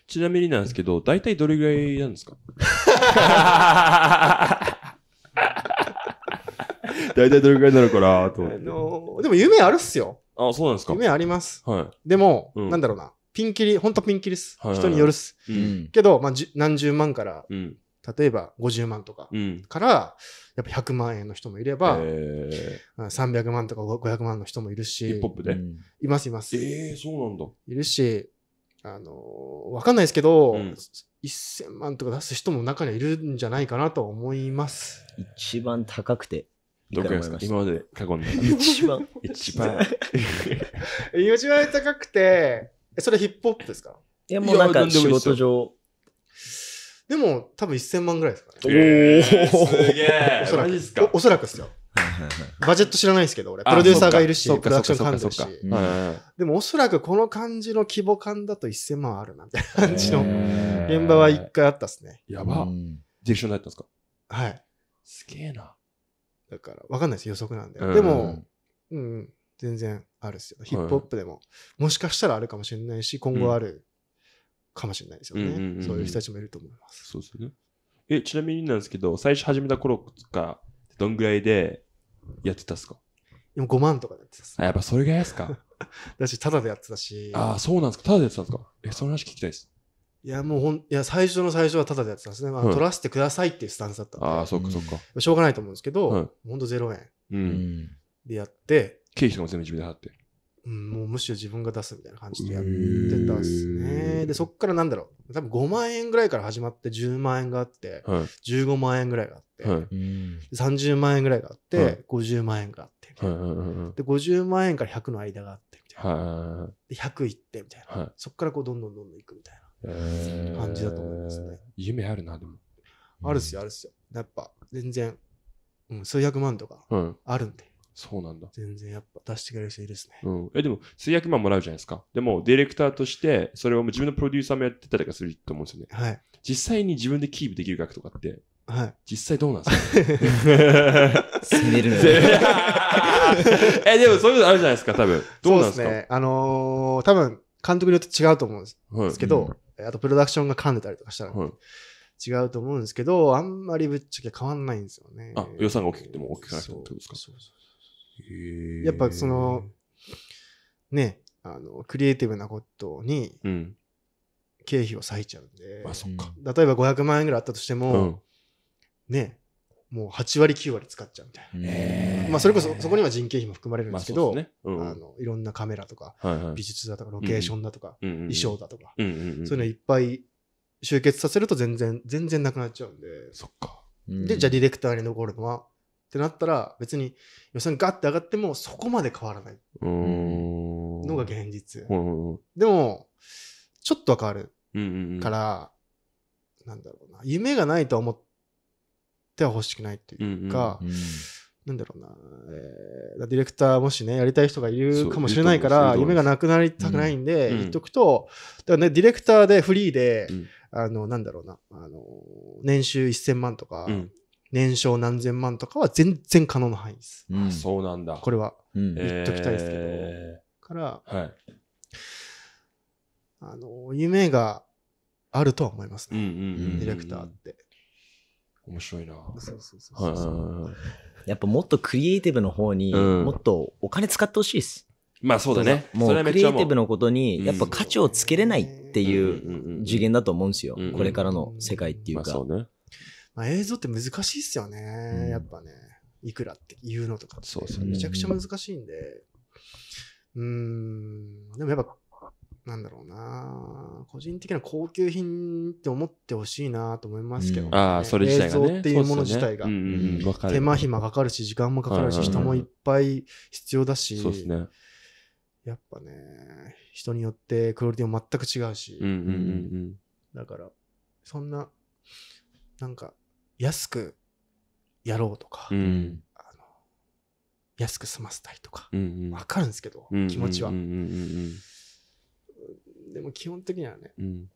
Speaker 1: ちなみになんですけど、大体どれぐらいなんですか？大体どれぐらいなのかなと思
Speaker 2: あ
Speaker 1: って。
Speaker 2: のーでも夢あるっすよ。
Speaker 1: あ、そうなんですか
Speaker 2: 夢あります。
Speaker 1: は
Speaker 2: でも、
Speaker 1: うん
Speaker 2: なんだろうな。ピンキリ、ほんとピンキリっす。
Speaker 1: はいはいはい
Speaker 2: 人によるっす。
Speaker 1: い。
Speaker 3: う。ん。
Speaker 2: けど、まあ、何十万から、
Speaker 1: うん。
Speaker 2: 例えば50万とか
Speaker 1: うん。
Speaker 2: から、やっぱ100万円の人もいれば、
Speaker 1: え
Speaker 2: うん300万とか500万の人もいる
Speaker 1: ー、ヒ
Speaker 2: し
Speaker 1: ップ、ホップで？
Speaker 2: いますいます。
Speaker 1: えー、そうなんだ。
Speaker 2: いるし、あのーわかんないですけど、
Speaker 1: うん
Speaker 2: 1000万とか出す人も中にはいるんじゃないかなと思います。
Speaker 3: 一番高くて、い
Speaker 1: ど
Speaker 3: くら
Speaker 1: れぐらいですか今まで過去に。
Speaker 3: た 一番。
Speaker 1: 一番。
Speaker 2: 一番高くて、えそれヒップホップですか？
Speaker 3: いや、もうなんか仕事上。
Speaker 2: でも、多分1000万ぐらいですかね。
Speaker 1: えー、すげえ
Speaker 2: お。そらく
Speaker 1: マジっすか？
Speaker 2: おおそらくですよ。
Speaker 3: はいはいはい
Speaker 2: バジェット知らないですけど、俺。
Speaker 1: あ
Speaker 2: プロデューサーがいるし、プロダクション管理し
Speaker 1: そっか。
Speaker 3: うん
Speaker 1: はいはいはい
Speaker 2: でもおそらくこの感じの規模感だと1000万あるな、みたいな感じの現場は一回あったっすね。
Speaker 1: やば。
Speaker 3: うん
Speaker 1: ディレクションだったんですか？
Speaker 2: はい。
Speaker 1: すげえな。
Speaker 2: だから、わかんないです、予測なんで。
Speaker 1: うん
Speaker 2: でも、うん、うん、全然あるっすよ。ヒップホップでも、もしかしたらあるかもしれないし、今後あるかもしれないですよね。そういう人たちもいると思います。
Speaker 1: そうですよね。え、ちなみになんですけど、最初始めた頃とか、どんぐらいでやってたっすか？
Speaker 2: でも5万とかでやってたっす
Speaker 1: あ、やっぱそれぐらいですか？
Speaker 2: だし、タダでやってたし、
Speaker 1: ああ、そうなんですかただでやってたんですか？え、その話聞きたいです。
Speaker 2: いや、もうほん、いや、最初の最初はタダでやってたんですね。まあ、
Speaker 1: うん
Speaker 2: 取らせてくださいっていうスタンスだったんで、
Speaker 1: ああ、そっかそっか。
Speaker 2: しょうがないと思うんですけど、
Speaker 1: はい
Speaker 2: ほんと0円
Speaker 1: う。
Speaker 3: うんん。
Speaker 2: でやって、
Speaker 1: 経費とかも全部自分で払って。
Speaker 2: うん、もうむしろ自分が出すみたいな感じでやってたっすね。で、そっからなんだろう。多分5万円ぐらいから始まって10万円があって、
Speaker 1: はい。
Speaker 2: 15万円ぐらいがあって、
Speaker 1: はい。
Speaker 3: うん。
Speaker 2: 30万円ぐらいがあって、
Speaker 1: はい
Speaker 2: 50万円があってみたい
Speaker 1: はい。
Speaker 2: な、
Speaker 1: はい。はい。
Speaker 2: で、50万円から100の間があってみたいな。
Speaker 1: はい。
Speaker 2: で、100いってみたいな。
Speaker 1: はい
Speaker 2: そっからこうどんどんどんどんいくみたい
Speaker 1: えー
Speaker 2: 感じだと思いますね。
Speaker 1: 夢あるな、でも。
Speaker 2: な。あるっすよ、あるっすよ。やっぱ、全然、うん、数百万とか
Speaker 1: はい。
Speaker 2: あるんで。
Speaker 1: そうなんだ。
Speaker 2: 全然やっぱ出してくれる人いいですね。
Speaker 1: うん。え、でも、数百万もらうじゃないですか。でも、ディレクターとして、それを自分のプロデューサーもやってたりとかすると思うんですよね。
Speaker 2: はい。
Speaker 1: 実際に自分でキープできる額とかって、
Speaker 2: はい。
Speaker 1: 実際どうなんですか？
Speaker 3: 攻めるのよ。
Speaker 1: え、でもそういうのあるじゃないですか、多分。どうなんですか？
Speaker 2: そうですね。あのー多分、監督によって違うと思うんですけど、あとプロダクションが噛んでたりとかしたら
Speaker 1: はい
Speaker 2: 違うと思うんですけど、あんまりぶっちゃけ変わんないんですよね。
Speaker 1: あ予算が大きくても大きくなくてもってことですか？
Speaker 2: そうそうやっぱその、ね、あの、クリエイティブなことに
Speaker 1: うん。
Speaker 2: 経費を割いちゃうんで、
Speaker 1: まあ、そっか。
Speaker 2: 例えば500万円ぐらいあったとして
Speaker 1: う
Speaker 2: も、
Speaker 1: ん。
Speaker 2: ね、もう8割9割使っちゃうみたいな。まあそれこそそこには人件費も含まれるん
Speaker 1: まあ、
Speaker 2: ですけど、
Speaker 1: そうですね。うん。
Speaker 2: あのいろんなカメラとか
Speaker 1: はいはい
Speaker 2: 美。術だとかロケーションだとか、
Speaker 1: うんうんうん
Speaker 2: 衣装だとか、
Speaker 1: うんうんうん。
Speaker 2: そういうのいっぱい集結させると全然、全然なくなっちゃうんで、
Speaker 1: そっか。
Speaker 2: で、じゃあディレクターに残るのはってなったら別に予算ガッて上がってもそこまで変わらない。のが現実。
Speaker 1: うんうんうん。
Speaker 2: でも、ちょっとは変わる
Speaker 1: うんうんうん。
Speaker 2: から、なんだろうな、夢がないとは思っては欲しくないっていうか、
Speaker 3: うん
Speaker 2: なんだろうな、えーディレクターもしね、やりたい人がいるかもしれないから、夢がなくなりたくないんで、
Speaker 1: うん
Speaker 2: 言っとくと、だからね、ディレクターでフリーで、
Speaker 1: うん
Speaker 2: あの、なんだろうな、あの、年収1000万とか、
Speaker 1: うん。
Speaker 2: 年商何千万とかは全然可能な範囲です。
Speaker 3: うん
Speaker 1: あそうなんだ。
Speaker 2: これは。
Speaker 3: うん
Speaker 2: 言っときたいですけど
Speaker 1: え
Speaker 2: から、
Speaker 1: ーはい。
Speaker 2: あの、夢があるとは思いますね。ディレクターって。
Speaker 1: 面白いな。は
Speaker 2: そうそうそうそう。
Speaker 1: はいはい。
Speaker 3: やっぱもっとクリエイティブの方に
Speaker 1: うん
Speaker 3: もっとお金使ってほしいです。
Speaker 1: まあそうだね。
Speaker 3: も
Speaker 1: そう
Speaker 3: クリエイティブのことにやっぱ価値をつけれないってい
Speaker 1: う
Speaker 3: 次元だと思うんですよ。これからの世界っていうか
Speaker 1: まあそ。うね。
Speaker 2: まあ、映像って難しいっすよね。
Speaker 3: うん
Speaker 2: やっぱね。いくらって言うのとか
Speaker 1: そうそう
Speaker 2: めちゃくちゃ難しいんで。うーん。でもやっぱ、なんだろうな。個人的な高級品って思ってほしいなと思いますけど、ね
Speaker 3: うん
Speaker 1: ああ、それ自体がね。
Speaker 2: 映像っていうもの自体が。
Speaker 1: ねうんうん。
Speaker 2: 手間暇かかるし、時間もかかるし、人もいっぱい必要だし、
Speaker 1: そうですね。
Speaker 2: やっぱね、人によってクオリティも全く違うし、
Speaker 1: うんうんうん
Speaker 2: だから、そんな、なんか、安くやろうとか、
Speaker 1: うん。
Speaker 2: 安く済ませたいとか、
Speaker 1: うんうん。
Speaker 2: わかるんですけど、
Speaker 1: うん
Speaker 2: 気持ちは
Speaker 1: うん。うん
Speaker 2: でも基本的にはね、
Speaker 1: うんうん。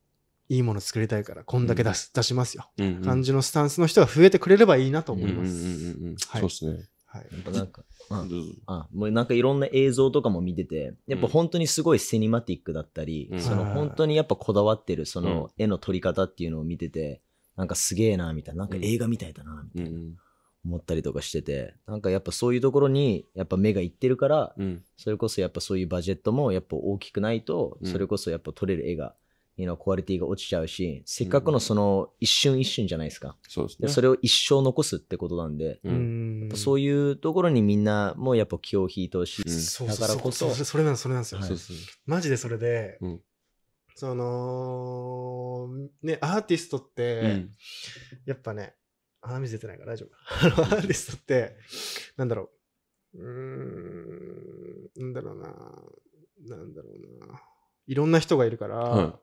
Speaker 2: いいもの作りたいから、こんだけ出す、出しますよ。
Speaker 1: うんうん。
Speaker 2: 感じのスタンスの人が増えてくれればいいなと
Speaker 1: うんうんうん
Speaker 2: 思います。
Speaker 1: そうですね。
Speaker 2: はい。
Speaker 3: やっぱなんか、あもうなんかいろんな映像とかも見てて、やっぱ本当にすごいシネマティックだったり、
Speaker 1: うん
Speaker 3: その本当にやっぱこだわってるその絵の撮り方っていうのを見てて、なんかすげえな、みたいな、なんか映画みたいだな、みたいな
Speaker 1: うんうん
Speaker 3: 思ったりとかしてて、なんかやっぱそういうところにやっぱ目がいってるから、
Speaker 1: うん。
Speaker 3: それこそやっぱそういうバジェットもやっぱ大きくないと、
Speaker 1: うん
Speaker 3: それこそやっぱ撮れる絵が、know クオリティが落ちちゃうし、せっかくのその一瞬一瞬じゃないですか。
Speaker 1: そうですね。
Speaker 3: でそれを一生残すってことなんで、
Speaker 1: う。
Speaker 2: うんん
Speaker 3: そういうところにみんなもやっぱ気を引いてほしい。
Speaker 1: うん
Speaker 2: そうそう
Speaker 3: だからこそ
Speaker 2: それそれなんですそれなんですよ、
Speaker 3: はい。
Speaker 2: マジでそれで、
Speaker 1: うん
Speaker 2: そのねアーティストって、
Speaker 1: うん
Speaker 2: やっぱね鼻水出てないから大丈夫 あのアーティストってなんだろううーんなんだろうななんだろうないろんな人がいるから、
Speaker 1: は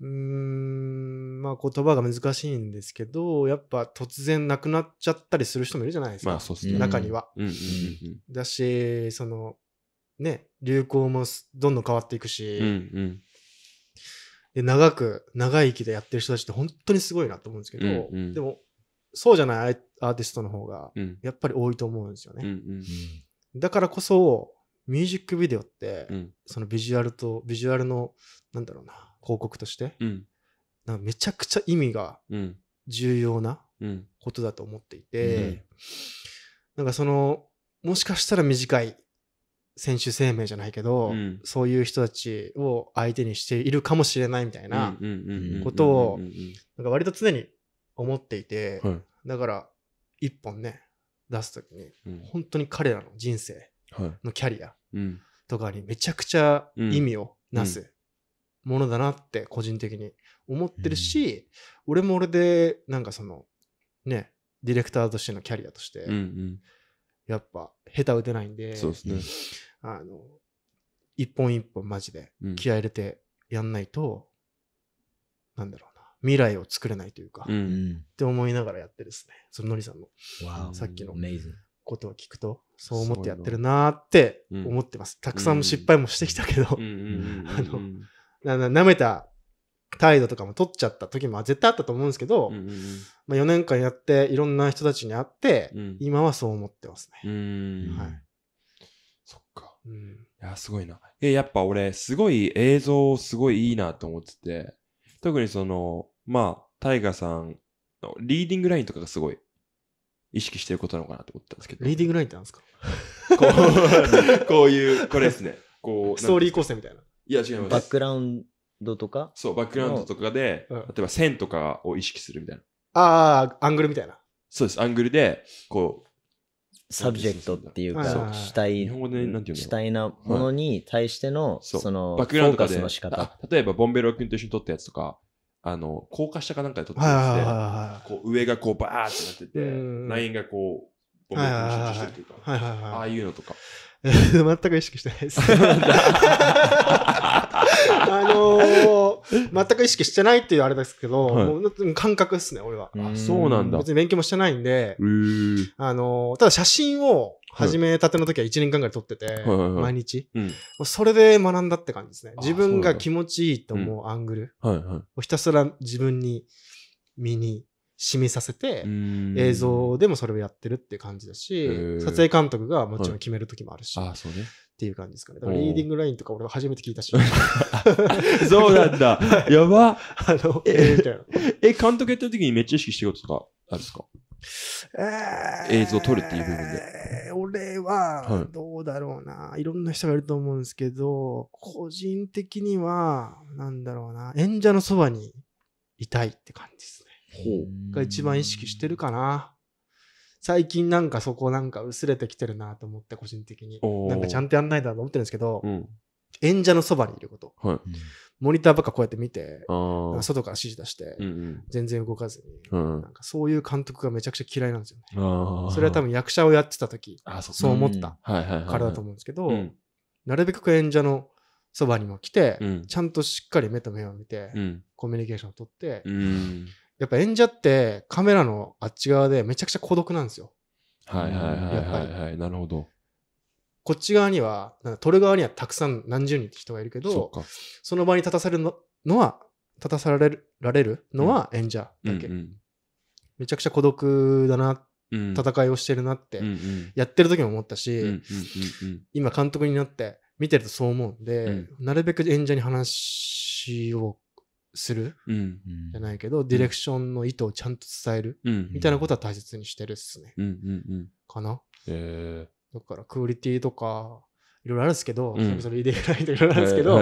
Speaker 2: うーんまあ言葉が難しいんですけどやっぱ突然亡くなっちゃったりする人もいるじゃないですか、
Speaker 1: まあそうですね。
Speaker 2: 中には。
Speaker 1: うんうんうん
Speaker 2: だしそのね流行もすどんどん変わっていくし、
Speaker 1: うん。うんうん。
Speaker 2: で長く長い息でやってる人たちって本当にすごいなと思うんですけど、
Speaker 1: うんうん。
Speaker 2: でもそうじゃないアーティストの方が
Speaker 1: うん。
Speaker 2: やっぱり多いと思うんですよ
Speaker 1: うんう
Speaker 2: ね、
Speaker 1: ん。
Speaker 2: だからこそミュージックビデオって、
Speaker 1: うん。
Speaker 2: そのビジュアルとビジュアルのなんだろうな広告として
Speaker 1: うん。
Speaker 2: なんかめちゃくちゃ意味が
Speaker 1: うん。
Speaker 2: 重要な
Speaker 1: うん。
Speaker 2: ことだと思っていて、
Speaker 3: うん。
Speaker 2: なんかそのもしかしたら短い選手生命じゃないけど、
Speaker 1: うん。
Speaker 2: そういう人たちを相手にしているかもしれないみたいな、
Speaker 1: うんうんうんうん
Speaker 2: ことを
Speaker 1: うんうん
Speaker 2: なんか割と常に思っていて、
Speaker 1: うんはい。
Speaker 2: だから一本ね出す時に
Speaker 1: うん。
Speaker 2: 本当に彼らの人生
Speaker 1: はい。
Speaker 2: のキャリア
Speaker 1: うん。
Speaker 2: とかにめちゃくちゃ
Speaker 1: うん
Speaker 2: 意味をなすものだなって個人的に思ってるし、俺も俺でなんかそのねディレクターとしてのキャリアとして、
Speaker 1: うんうん。
Speaker 2: やっぱ下手打てないんで
Speaker 1: そうですね。
Speaker 2: あの一本一本マジで
Speaker 1: うん。
Speaker 2: 気合い入れてやんないと、なんだろうな。未来を作れないというか、
Speaker 1: う
Speaker 2: っ
Speaker 3: うん。ん。
Speaker 2: て思いながらやってですね。そののりさんの。
Speaker 3: わ
Speaker 2: さっきの.ことを聞くと、そう思ってやってるなーって思ってます。たくさん失敗もしてきたけど、
Speaker 1: うんうんうんうん
Speaker 2: あのなな舐めた態度とかも取っちゃった時も絶対あったと思うんですけど、
Speaker 1: うんうんうん。
Speaker 2: まあ、4年間やっていろんな人たちに会って、
Speaker 1: うん。
Speaker 2: 今はそう思ってます
Speaker 1: う
Speaker 2: ね。
Speaker 1: ん。
Speaker 2: はい。
Speaker 1: そっか。
Speaker 2: うん
Speaker 1: いや、すごいな。え、やっぱ俺、すごい映像すごいいいなと思ってて、特にその、まあ、タイガさんのリーディングラインとかがすごい意識してることなのかなと思ったんですけど。
Speaker 2: リーディングラインってなんですか？
Speaker 1: こう こういう、これですね。こう、
Speaker 2: ストーリー構成みたいな。
Speaker 1: いや、違います。
Speaker 3: バックグラウンドとか？
Speaker 1: そう、バックグラウンドとかで、
Speaker 2: うん
Speaker 1: 例えば線とかを意識するみたいな。
Speaker 2: ああ、アングルみたいな。
Speaker 1: そうです、アングルで、こ
Speaker 3: subject っていうか主体
Speaker 1: 日本語でなんていうの
Speaker 3: 主体なものに対しての
Speaker 1: そ
Speaker 3: の
Speaker 1: う、バックグラウンドとかで、
Speaker 3: フォーカスの仕方。
Speaker 1: あ例えば、ボンベロ君と一緒に撮ったやつとか、あの、高架下かなんかで撮ったやつで、
Speaker 2: は
Speaker 1: こう上がこうバーってなってて、
Speaker 2: うん。
Speaker 1: ラインがこう、ボンベロ君に集中してるというか、ああ
Speaker 2: はい。
Speaker 1: いうのとか。
Speaker 2: 全く意識してないです。あのー、全く意識してないっていうあれですけど、
Speaker 1: はい
Speaker 2: もう感覚ですね、俺は。
Speaker 1: あそうなんだ
Speaker 2: 別に勉強もしてないんで。あのーただ写真を始めたての時は1年間ぐらい撮ってて、
Speaker 1: はいはいはい
Speaker 2: 毎日。それで学んだって感じですね。
Speaker 1: あ
Speaker 2: 自分が気持ちいいと思うアングル。をひたすら自分に身に染みさせて、
Speaker 1: 映
Speaker 2: 映像でもそれをやってるっていう感じだし撮影監督がもちろん決める時もあるし、っ
Speaker 1: ああ、そうね。
Speaker 2: ていう感じですかね。だから
Speaker 1: おー
Speaker 2: リーディングラインとか俺は初めて聞いたし、
Speaker 1: そうなんだ。やば。
Speaker 2: あの、
Speaker 1: え
Speaker 2: えーみたいな。
Speaker 1: え、監督やってる時にめっちゃ意識してることとかあるんですか？
Speaker 2: えー
Speaker 1: 映像を撮るっていう部分で。
Speaker 2: 俺
Speaker 1: は、
Speaker 2: はいどうだろうな。いろんな人がいると思うんですけど、個人的には、なんだろうな。演者のそばにいたいって感じです。が一番意識してるかな。最近なんかそこなんか薄れてきてるなと思って個人的に。なんかちゃんとやんないだと思ってるんですけど、
Speaker 1: うん。
Speaker 2: 演者のそばにいること。
Speaker 1: はい。
Speaker 2: モニターばっかこうやって見て。外から指示出して、
Speaker 1: うんうん。
Speaker 2: 全然動かずに、
Speaker 1: うん
Speaker 2: なんかそういう監督がめちゃくちゃ嫌いなんですよね。それは多分役者をやってた時、
Speaker 1: そう
Speaker 2: 思った。からだと思うんですけど、
Speaker 1: うん。
Speaker 2: なるべく演者のそばにも来て、
Speaker 1: うん。
Speaker 2: ちゃんとしっかり目と目を見て、
Speaker 1: うん。
Speaker 2: コミュニケーションを取って、
Speaker 1: うん。
Speaker 2: やっぱ演者ってカメラのあっち側でめちゃくちゃ孤独なんですよ。
Speaker 1: はいはいはいはいはい。なるほど。
Speaker 2: こっち側には、撮る側にはたくさん何十人って人がいるけど、
Speaker 1: か。
Speaker 2: その場に立たされるののは、立たされるられるのは演者だけ。
Speaker 1: うん
Speaker 2: めちゃくちゃ孤独だな、
Speaker 1: うん。
Speaker 2: 戦いをしてるなって
Speaker 1: うんうん。
Speaker 2: やってる時も思ったし、
Speaker 1: うんうんうんうん。
Speaker 2: 今監督になって見てるとそう思うんで、
Speaker 1: うん
Speaker 2: なるべく演者に話をする？
Speaker 1: うん。
Speaker 2: じゃないけど、ディレクションの意図をちゃんと伝える？
Speaker 1: うん。
Speaker 2: みたいなことは大切にしてるっすね。
Speaker 1: うんうんうん。
Speaker 2: かな？
Speaker 1: え
Speaker 2: だからクオリティとか、いろいろあるんですけど、
Speaker 1: うん
Speaker 2: それぞれリーディングラインとかいろいろあ
Speaker 1: え。
Speaker 2: るんですけど、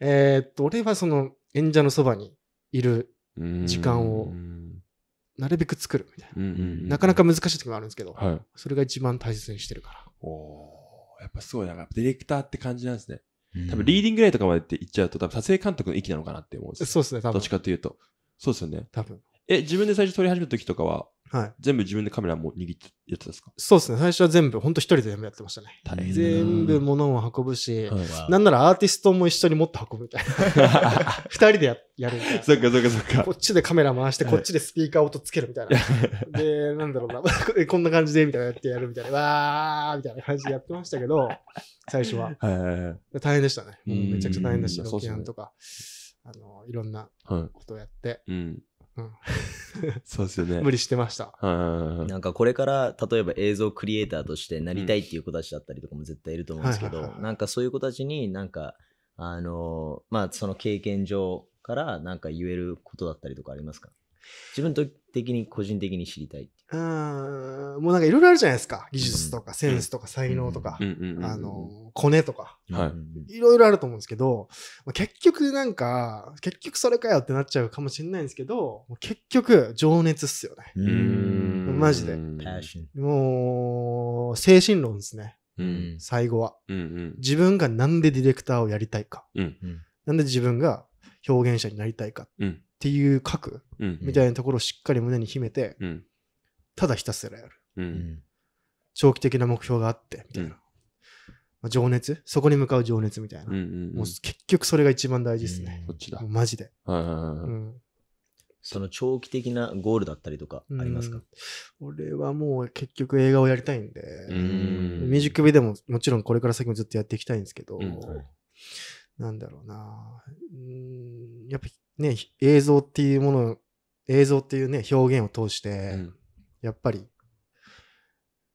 Speaker 1: え
Speaker 2: えーっと、俺はその演者のそばにいる、
Speaker 1: え
Speaker 2: 時間を
Speaker 1: うん
Speaker 2: なるべく作るみたいな。
Speaker 1: うんうん。
Speaker 2: なかなか難しい時もあるんですけど、
Speaker 1: はい。
Speaker 2: それが一番大切にしてるから。
Speaker 1: おーやっぱすごいな。ディレクターって感じなんですね。
Speaker 3: うん
Speaker 1: 多分リーディングラインとかまでって言っちゃうと、多分撮影監督の域なのかなって思うんですよ。
Speaker 2: そうですね、多分
Speaker 1: どっち。かというと。そうですよね。
Speaker 2: 多分。
Speaker 1: え、自分で最初撮り始めた時とかは、
Speaker 2: はい。
Speaker 1: 全部自分でカメラも握ってやってたんですか？
Speaker 2: そうですね、最初は全部、ほんと一人で全部やってましたね。全部物を運ぶし、
Speaker 1: はい
Speaker 3: わ
Speaker 2: なんならアーティストも一緒に持って運ぶみたいな。二人でややるみたいな。
Speaker 1: そっかそっかそっか
Speaker 2: こ。っちでカメラ回して、こっちでスピーカー音つけるみたいな。で、なんだろうな、こんな感じで、みたいなやってやるみたいな、わーみたいな感じでやってましたけど、最初は。大変でしたね。めちゃくちゃ大変だし、ロケハンとか、あの、いろんな
Speaker 1: は
Speaker 2: ことをやって、
Speaker 1: い。うん
Speaker 2: うん。
Speaker 1: そうですよね。
Speaker 2: 無理してました。
Speaker 3: なんかこれから例えば映像クリエイターとしてなりたいっていう子たちだったりとかも絶対いると思うんですけどなんかそういう子たちになんかあのまあその経験上からなんか言えることだったりとかありますか？自分的に個人的に知りたいって
Speaker 2: うーん、もうなんかいろいろあるじゃないですか。技術とか、センスとか、才能とか
Speaker 1: うん、うんうんうん
Speaker 2: あの、コネとか。
Speaker 1: はい
Speaker 3: うん
Speaker 2: いろいろあると思うんですけど、まあ結局なんか、結局それかよってなっちゃうかもしれないんですけど、もう結局、情熱っすよね。
Speaker 3: う
Speaker 1: ん
Speaker 2: マジで。もう、精神論ですね。
Speaker 1: う
Speaker 3: うんん。
Speaker 2: 最後は。
Speaker 1: うんうん
Speaker 2: 自分がなんでディレクターをやりたいか。
Speaker 1: うん
Speaker 2: なんで自分が表現者になりたいかっ
Speaker 1: うん
Speaker 2: ていう核
Speaker 1: うん。
Speaker 2: みたいなところをしっかり胸に秘めて、
Speaker 1: うん。
Speaker 2: ただひたすらやる。長期的な目標があって、みたいな。
Speaker 1: うん。
Speaker 2: まあ情熱？そこに向かう情熱みたいな。
Speaker 1: うんうん
Speaker 2: もう結局それが一番大事ですね。
Speaker 1: そっちだ。
Speaker 2: マジで。
Speaker 1: はいはいはい。はい
Speaker 2: うん。
Speaker 3: その長期的なゴールだったりとかありますか？
Speaker 2: うん俺はもう結局映画をやりたいんで、
Speaker 1: ん。
Speaker 2: ミュージックビデオももちろんこれから先もずっとやっていきたいんですけど、
Speaker 1: うん。
Speaker 2: なんだろうな。うん。やっぱね、映像っていうもの、映像っていうね、表現を通して、
Speaker 1: うん。
Speaker 2: やっぱり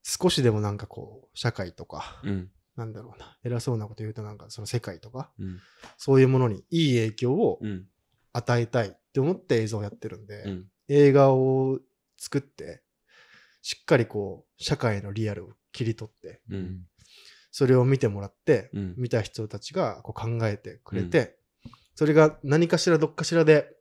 Speaker 2: 少しでもなんかこう、社会とか、
Speaker 1: うん。
Speaker 2: なんだろうな、偉そうなこと言うとなんかその世界とか、
Speaker 1: うん。
Speaker 2: そういうものにいい影響を
Speaker 1: うん。
Speaker 2: 与えたいって思って映像をやってるんで、
Speaker 1: うん。
Speaker 2: 映画を作って、しっかりこう、社会のリアルを切り取って、
Speaker 1: うん。
Speaker 2: それを見てもらって、
Speaker 1: うん
Speaker 2: 見た人たちがこう考えてくれて、それが何かしらどっかしらで、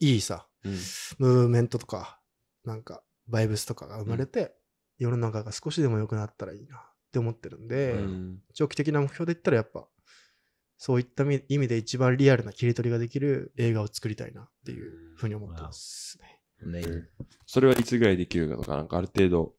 Speaker 2: いいさ、
Speaker 1: うん。
Speaker 2: ムーブメントとか、なんか、バイブスとかが生まれて、世の中が少しでも良くなったらいいなって思ってるんで、
Speaker 1: うん。
Speaker 2: 長期的な目標で言ったらやっぱ、そういった意味で一番リアルな切り取りができる映画を作りたいなっていうふうに思ってますね。
Speaker 3: ね
Speaker 1: それはいつぐらいできるかとか、なんかある程度。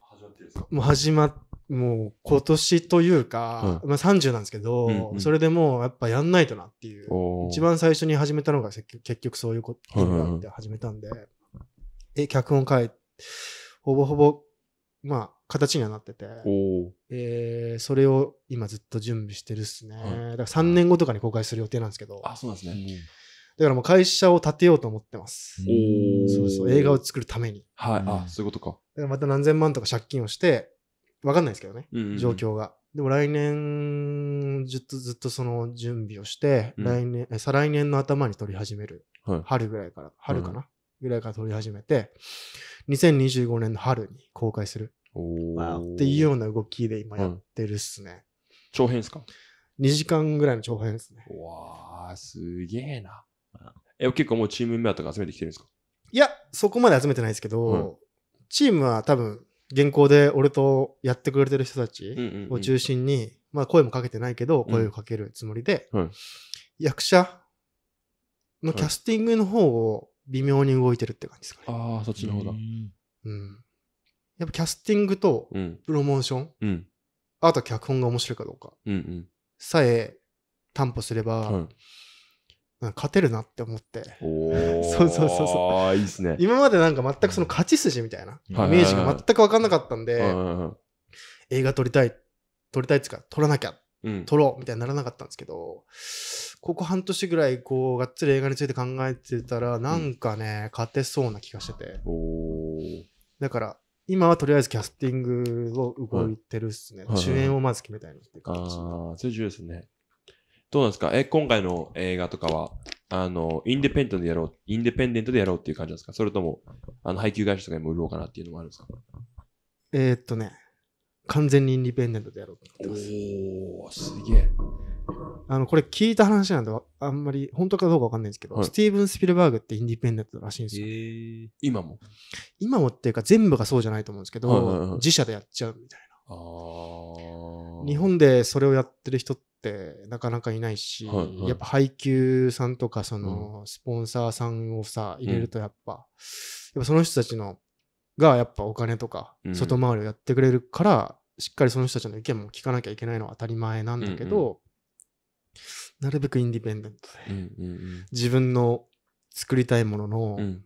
Speaker 1: 始まってるんですか
Speaker 2: もう始まっ、もう今年というか、まあ30なんですけど、
Speaker 1: うんうん
Speaker 2: それでもうやっぱやんないとなっていう。一番最初に始めたのが結局結局そういうこと
Speaker 1: はいはいはい
Speaker 2: があって始めたんで、え、脚本書いて、ほぼほぼ、まあ、形にはなってて、えーそれを今ずっと準備してるっすね。
Speaker 1: はい
Speaker 2: だから3年後とかに公開する予定なんですけど、
Speaker 1: あ、そうなんですね。
Speaker 2: だからもう会社を建てようと思ってます。そうそう、映画を作るために。
Speaker 1: はい。
Speaker 3: うん
Speaker 1: あ、そういうことか。
Speaker 2: だからまた何千万とか借金をして、わかんないですけどね、
Speaker 1: うんうんうん
Speaker 2: 状況が。でも来年、ずっとずっとその準備をして、
Speaker 1: うん
Speaker 2: 来年、え再来年の頭に撮り始める。
Speaker 1: はい。
Speaker 2: 春ぐらいから、春かな、ぐらいから撮り始めて、2025年の春に公開するっていうような動きで今やってるっすね。
Speaker 1: 長編ですか
Speaker 2: ？2時間ぐらいの長編ですね。
Speaker 1: わー、すげえな
Speaker 3: あ。
Speaker 1: え、結構もうチームメンバーとか集めてきてるんですか？
Speaker 2: いや、そこまで集めてないですけど、
Speaker 1: うん
Speaker 2: チームは多分、現行で俺とやってくれてる人たち
Speaker 1: んうん
Speaker 2: を中心に、まあ声もかけてないけど、
Speaker 1: うん
Speaker 2: 声をかけるつもりで、
Speaker 1: はい
Speaker 2: 役者のキャスティングの方を微妙に動いてるって感じですかね。
Speaker 1: ああ、そっちの方だ。
Speaker 2: うん。やっぱキャスティングと
Speaker 1: うん。
Speaker 2: プロモーション、
Speaker 1: うん。
Speaker 2: あとは脚本が面白いかどうか
Speaker 1: うんうん。
Speaker 2: さえ担保すれば、
Speaker 1: はい。
Speaker 2: うん勝てるなって思って。そうそうそうそ
Speaker 1: ああ、いいっすね。
Speaker 2: 今までなんか全くその勝ち筋みたいなイ
Speaker 3: はい
Speaker 2: メージが全く分かんなかったんで、映画撮りたい、撮りたいっていうか、撮らなきゃ、
Speaker 1: うん。
Speaker 2: 撮ろうみたいにならなかったんですけど、ここ半年ぐらい、こう、がっつり映画について考えてたら、なんかね、勝てそうな気がしてて。だから、今はとりあえずキャスティングを動いてるっすね。主演をまず決めたいなっていう
Speaker 1: あ
Speaker 2: 感じ。
Speaker 1: あ、それ重要ですね。どうなんですか？え、今回の映画とかは、あの、インデペンデントでやろう、インデペンデントでやろうっていう感じなんですか？それとも、あの、配給会社とかにも売ろうかなっていうのもあるんですか？
Speaker 2: えー、っとね、完全にインディペンデントでやろうと思ってます。
Speaker 1: おー、すげえ。
Speaker 2: あの、これ聞いた話なんで、わあんまり本当かどうかわかんないんですけど、
Speaker 1: はい
Speaker 2: スティーブン・スピルバーグってインディペンデントらしいんですよ。
Speaker 3: え
Speaker 1: 今も？
Speaker 2: 今もっていうか全部がそうじゃないと思うんですけど、
Speaker 1: はいはいはい
Speaker 2: 自社でやっちゃうみたいな。日本でそれをやってる人ってなかなかいないし、
Speaker 1: はいはい
Speaker 2: やっぱ配給さんとかそのスポンサーさんをさ、入れるとやっぱ、やっぱその人たちのがやっぱお金とか
Speaker 1: うん
Speaker 2: 外回りをやってくれるから、しっかりその人たちの意見も聞かなきゃいけないのは当たり前なんだけど、なるべくインディペンデントで、
Speaker 1: うんうん
Speaker 2: 自分の作りたいものの、
Speaker 1: うん。うん。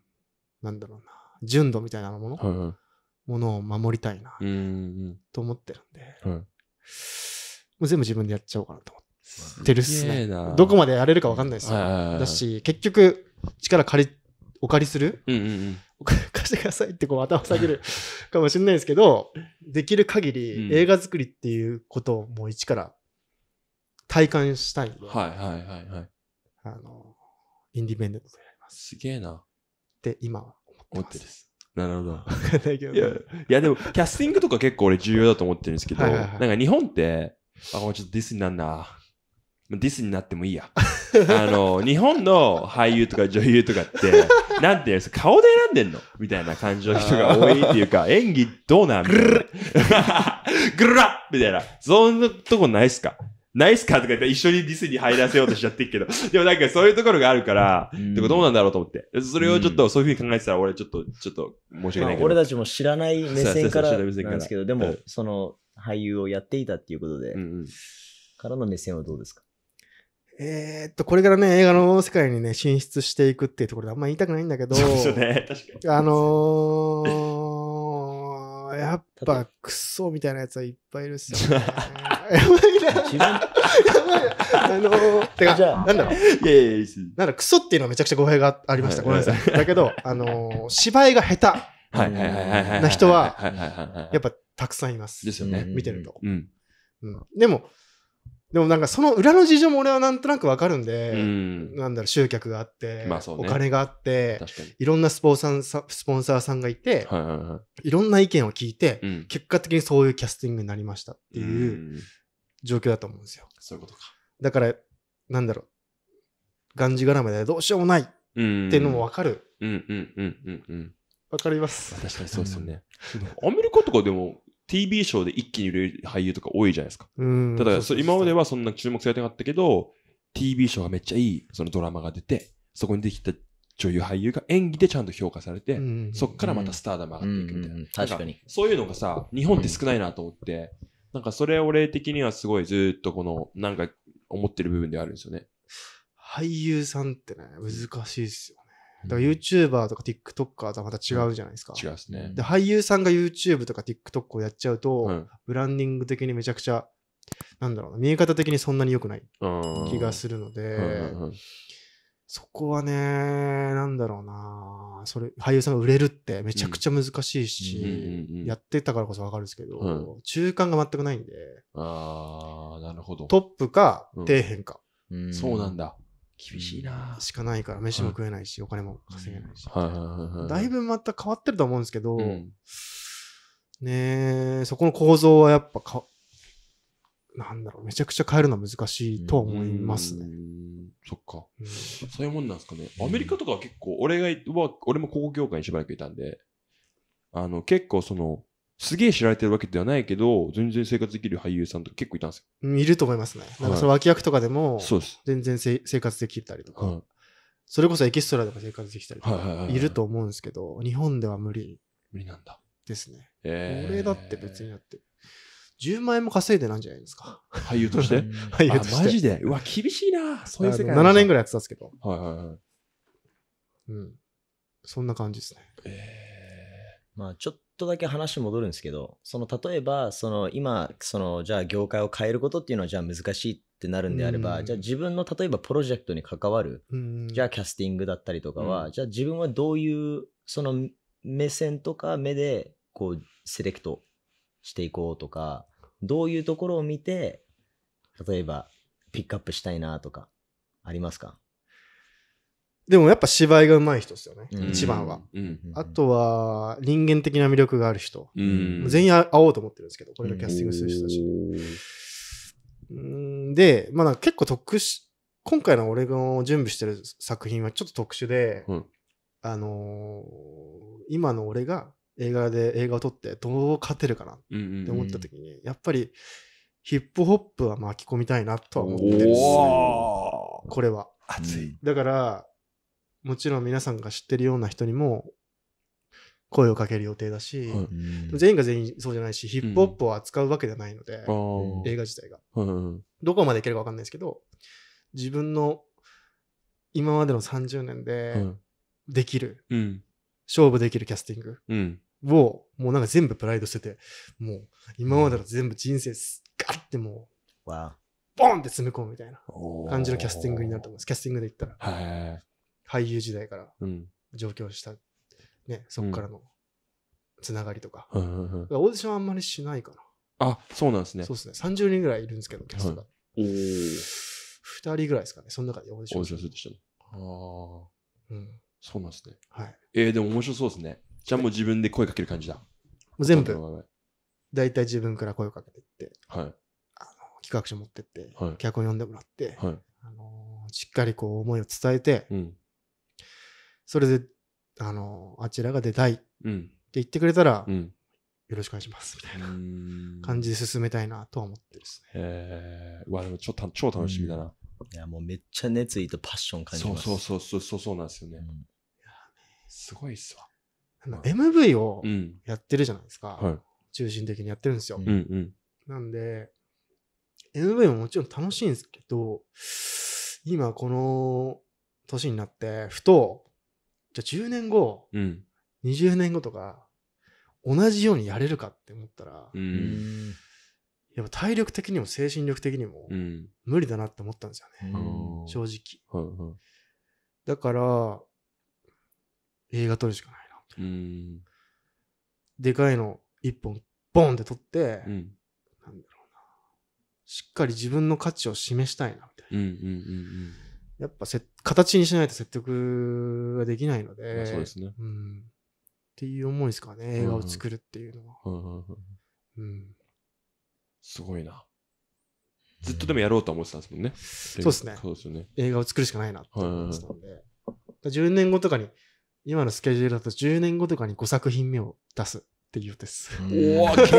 Speaker 2: なんだろうな、純度みたいなもの、
Speaker 1: はいはい。
Speaker 2: ものを守りたいな
Speaker 1: うんうん
Speaker 2: と思ってるんで、
Speaker 1: うん。はい。
Speaker 2: もう全部自分でやっちゃおうかなと思ってるっすね。どこまでやれるかわかんないですよ。だし、結局、力借り、お借りする？
Speaker 1: うんうんうん。
Speaker 2: 貸してくださいってこう頭下げるかもしれないですけど、できる限り
Speaker 1: うん
Speaker 2: 映画作りっていうことをもう一から体感したいんで、
Speaker 1: はいはいはいはい。
Speaker 2: あの、インディペンデントでやります。
Speaker 1: すげえな。
Speaker 2: って今は思っててます。
Speaker 1: 思っるです。なるほど。
Speaker 2: わかんないけど
Speaker 1: いや、いやでも、キャスティングとか結構俺重要だと思ってるんですけど、
Speaker 2: はいはいはい
Speaker 1: なんか日本って、あ、これちょっとディスになんな。ディスになってもいいや。あの、日本の俳優とか女優とかって、なんていうんですか、顔で選んでんの？みたいな感じの人が多いっていうか、演技どうなん？みたいな。ぐるらみたいな。そんなとこないっすか？ないっすかとか言って一緒にディスに入らせようとしちゃってるけど、でもなんかそういうところがあるから、
Speaker 3: うん
Speaker 1: てかどうなんだろうと思って。それをちょっとそういうふうに考えてたら俺ちょっと、ちょっと申し訳
Speaker 3: まあ
Speaker 1: ないけど。
Speaker 3: 俺たちも知らない目線から
Speaker 1: な
Speaker 3: んですけど、でも
Speaker 1: うん、
Speaker 3: その俳優をやっていたっていうことで
Speaker 1: うん、うん。
Speaker 3: からの目線はどうですか？
Speaker 2: えーっと、これからね、映画の世界にね、進出していくっていうところであんま言いたくないんだけど、
Speaker 1: そうですよね。確かに。
Speaker 2: あのー、やっぱクソみたいなやつはいっぱいいるっすよね。やばいな。
Speaker 3: 自分、
Speaker 2: やばいな。あのー、てか、
Speaker 3: じゃあ
Speaker 2: なんだろう。
Speaker 1: いやいやいや
Speaker 2: なんだ、クソっていうのはめちゃくちゃ語弊がありました。ご
Speaker 1: はい
Speaker 2: めんなさい。だけど、あのー、芝居が下
Speaker 1: はいはいはいはいはい。
Speaker 2: な人は
Speaker 1: はいはいはいはい。
Speaker 2: 手、やっぱたくさんいます。
Speaker 1: ですよね。
Speaker 2: 見てると。
Speaker 1: うん。
Speaker 2: うん。でも、でもなんかその裏の事情も俺はなんとなくわかるん
Speaker 1: う
Speaker 2: で、
Speaker 1: ん。
Speaker 2: なんだろう、集客があって、
Speaker 1: まあね
Speaker 2: お金があって。いろんなスポンサーさんスポンサーさんがいて、
Speaker 1: はいはいはい
Speaker 2: ろんな意見を聞いて、
Speaker 1: い。うん。
Speaker 2: 結果的にそういうキャスティングになりましたっていう
Speaker 1: うん
Speaker 2: 状況だと思うんですよ。
Speaker 1: そういうことか。
Speaker 2: だから、なんだろう、がんじがらめでどうしようもないっ
Speaker 1: うん。
Speaker 2: ていうのもわかる。
Speaker 1: うんうんうんうんうん。
Speaker 2: わかります。
Speaker 1: 確かにそうですよね。アメリカとかでも TV ショーで一気に売れる俳優とか多いじゃないですか。
Speaker 2: うん。
Speaker 1: ただ、そ今まで
Speaker 2: は、
Speaker 1: はそんな注目されてなかったけど、TV ショーがめっちゃいいそのドラマが出て、そこにできた女優俳優が演技でちゃんと評価されて、
Speaker 2: うん
Speaker 1: そっからまたスターダム上がっていくみたいな。
Speaker 3: うんうんうん確かに
Speaker 1: そういうのがさ、日本って少ないなと思って、なんかそれ俺的にはすごいずーっとこの、なんか思ってる部分ではあるんですよね。
Speaker 2: 俳優さんってね、難しいですよね。だから YouTuber とか TikToker とはまた違うじゃないですか。
Speaker 1: 違うですね。
Speaker 2: で、俳優さんが YouTube とか TikTok をやっちゃうと、
Speaker 1: うん。
Speaker 2: ブランディング的にめちゃくちゃ、なんだろうな、見え方的にそんなに良くない
Speaker 1: うん。
Speaker 2: 気がするので、そこはね、なんだろうな、それ、俳優さんが売れるってめちゃくちゃ難しいし、やってたからこそわかるんですけど、
Speaker 1: う
Speaker 2: 中間が全くないんで、
Speaker 1: あー、なるほど。
Speaker 2: トップか
Speaker 1: うん。
Speaker 2: 底辺か。
Speaker 3: うん。
Speaker 1: そうなんだ。厳しいな
Speaker 2: しかないから、飯も食えないし、お金も稼げないし。
Speaker 1: はいはいはいはい。
Speaker 2: だいぶまた変わってると思うんですけど、
Speaker 1: うん
Speaker 2: ねえ、そこの構造はやっぱか、なんだろう、めちゃくちゃ変えるのは難しいとは思いますね。
Speaker 1: うーんそっか。
Speaker 2: うん
Speaker 1: そういうもんなんですかね。アメリカとかは結構、俺が俺も広告業界にしばらくいたんで、あの、結構その、すげえ知られてるわけではないけど、全然生活できる俳優さんとか結構いたんです
Speaker 2: いると思いますね。なんかその脇役とかでも
Speaker 1: よ。、そうです。
Speaker 2: 全然せ生活できたりとか、
Speaker 1: は
Speaker 2: それこそエキストラでも生活できたりとかいると思うんですけど、日本では無理
Speaker 1: い。無理なんだ。
Speaker 2: ですね。
Speaker 1: えー、
Speaker 2: 俺だって別にだって、10万円も稼いでなんじゃないですか。
Speaker 1: 俳優として？
Speaker 2: 俳優
Speaker 1: あ、
Speaker 2: として。
Speaker 1: マジで？うわ、厳しいな。そういう世界
Speaker 2: 7年ぐ
Speaker 1: らい。
Speaker 2: やってたんですけど、
Speaker 1: はいはいはい。
Speaker 2: うん。そんな感じですね。
Speaker 1: え
Speaker 3: まあちょっとだけ話戻るんですけど、その例えば、その今、そのじゃあ業界を変えることっていうのはじゃあ難しいってなるんであれば、
Speaker 2: うん。
Speaker 3: じゃあ自分の例えばプロジェクトに関わる、
Speaker 2: うん。
Speaker 3: じゃあキャスティングだったりとかは、
Speaker 1: うん。
Speaker 3: じゃあ自分はどういうその目線とか目でこうセレクトしていこうとか、どういうところを見て、例えばピックアップしたいなとか、ありますか、
Speaker 2: でもやっぱ芝居が上手い人ですよね。
Speaker 3: うん
Speaker 2: 一番は。
Speaker 1: うん。
Speaker 2: あとは、人間的な魅力がある人。
Speaker 1: うん。
Speaker 2: 全員会おうと思ってるんですけど、これがキャスティングする人たち。うんで、まあ結構特殊、今回の俺が準備してる作品はちょっと特殊で、
Speaker 1: うん
Speaker 2: あのー今の俺が映画で映画を撮ってどう勝てるかなって思った時に、やっぱりヒップホップは巻き込みたいなとは思ってるんですこれは。
Speaker 1: 熱い。
Speaker 2: だから、もちろん皆さんが知ってるような人にも声をかける予定だし、
Speaker 1: はい
Speaker 3: うん
Speaker 2: 全員が全員そうじゃないし、ヒップホップを扱うわけではないので、
Speaker 1: あー
Speaker 2: 映画自体が。
Speaker 1: うん
Speaker 2: どこまでいけるかわかんないですけど、自分の今までの30年
Speaker 1: う
Speaker 2: で
Speaker 1: ん
Speaker 2: できる、
Speaker 1: うん。
Speaker 2: 勝負できるキャスティング
Speaker 1: うん。
Speaker 2: を、もうなんか全部プライド捨てて、もう今までの全部人生すガッても
Speaker 3: わ
Speaker 2: う、ボンって詰め込むみたいな感じのキャスティングになると思います。キャスティングで言ったら、
Speaker 1: はい。
Speaker 2: 俳優時代から
Speaker 1: うん。
Speaker 2: 上京した、ね、そこからのつながりとか。
Speaker 1: うんうんうん
Speaker 2: オーディションあんまりしないかな。
Speaker 1: あ、そうなんですね。
Speaker 2: そうですね。30人ぐらいいるんですけど、キャストが。
Speaker 1: おー
Speaker 2: 2人ぐらいですかね。その中でオーディション
Speaker 1: オーディションするとしても。ああ、
Speaker 2: うん。
Speaker 1: そうなんですね。
Speaker 2: はい。
Speaker 1: えー、でも面白そうですね。じゃあもう自分で声かける感じだ。
Speaker 2: もう全部、
Speaker 1: は
Speaker 2: 大体自分から声をかけていって、
Speaker 1: い。
Speaker 2: あの企画書持ってって、
Speaker 1: はい
Speaker 2: 脚本読んでもらって、
Speaker 1: はい。
Speaker 2: あのしっかりこう思いを伝えて、
Speaker 1: うん。
Speaker 2: それで、あのあちらが出たいって
Speaker 1: うん。
Speaker 2: 言ってくれたら、よ
Speaker 1: うん。
Speaker 2: ろしくお願いします、みたいな
Speaker 1: うん
Speaker 2: 感じで進めたいなとは思ってるですね。
Speaker 1: へえ。うわ、でもちょっと超楽しみだな。
Speaker 3: いや、もうめっちゃ熱意とパッション感じ
Speaker 1: そう
Speaker 3: ます。
Speaker 1: そうそうそうそうそうなんですよね。
Speaker 3: うん
Speaker 1: すごいっすわ。
Speaker 2: あの MV を
Speaker 1: うん。
Speaker 2: やってるじゃないですか。
Speaker 1: は
Speaker 2: 中心的にやってるんですよ。
Speaker 1: い。うんうん。
Speaker 2: なんで、MV ももちろん楽しいんですけど、今この年になって、ふと、じゃあ10年後、
Speaker 1: うん。
Speaker 2: 20年後とか、同じようにやれるかって思ったら、
Speaker 1: う。
Speaker 3: うんん
Speaker 2: やっぱ体力的にも精神力的にも
Speaker 1: うん。
Speaker 2: 無理だなって思ったんですよね。
Speaker 1: うん
Speaker 2: 正直。
Speaker 1: はいはい。
Speaker 2: だから、映画撮るしかないな。
Speaker 1: うん。
Speaker 2: でかいの一本、ボンって撮って、
Speaker 1: うん。
Speaker 2: なんだろうな。しっかり自分の価値を示したいな、みたいな。
Speaker 1: うん。うん。
Speaker 2: やっぱせ形にしないと説得ができないの
Speaker 1: うん。
Speaker 2: で、
Speaker 1: まあそうですね。
Speaker 2: うん。っていう思いですかね、映画を作るっていうのは。
Speaker 1: すごいな。ずっとでもやろうとは思ってたんですもんね。
Speaker 2: そうですね
Speaker 1: そうですよね。
Speaker 2: 映画を作るしかないなって思ってたんで、だから10年後とかに、今のスケジュールだと10年後とかに5作品目を出すっていう予定です。
Speaker 1: おお結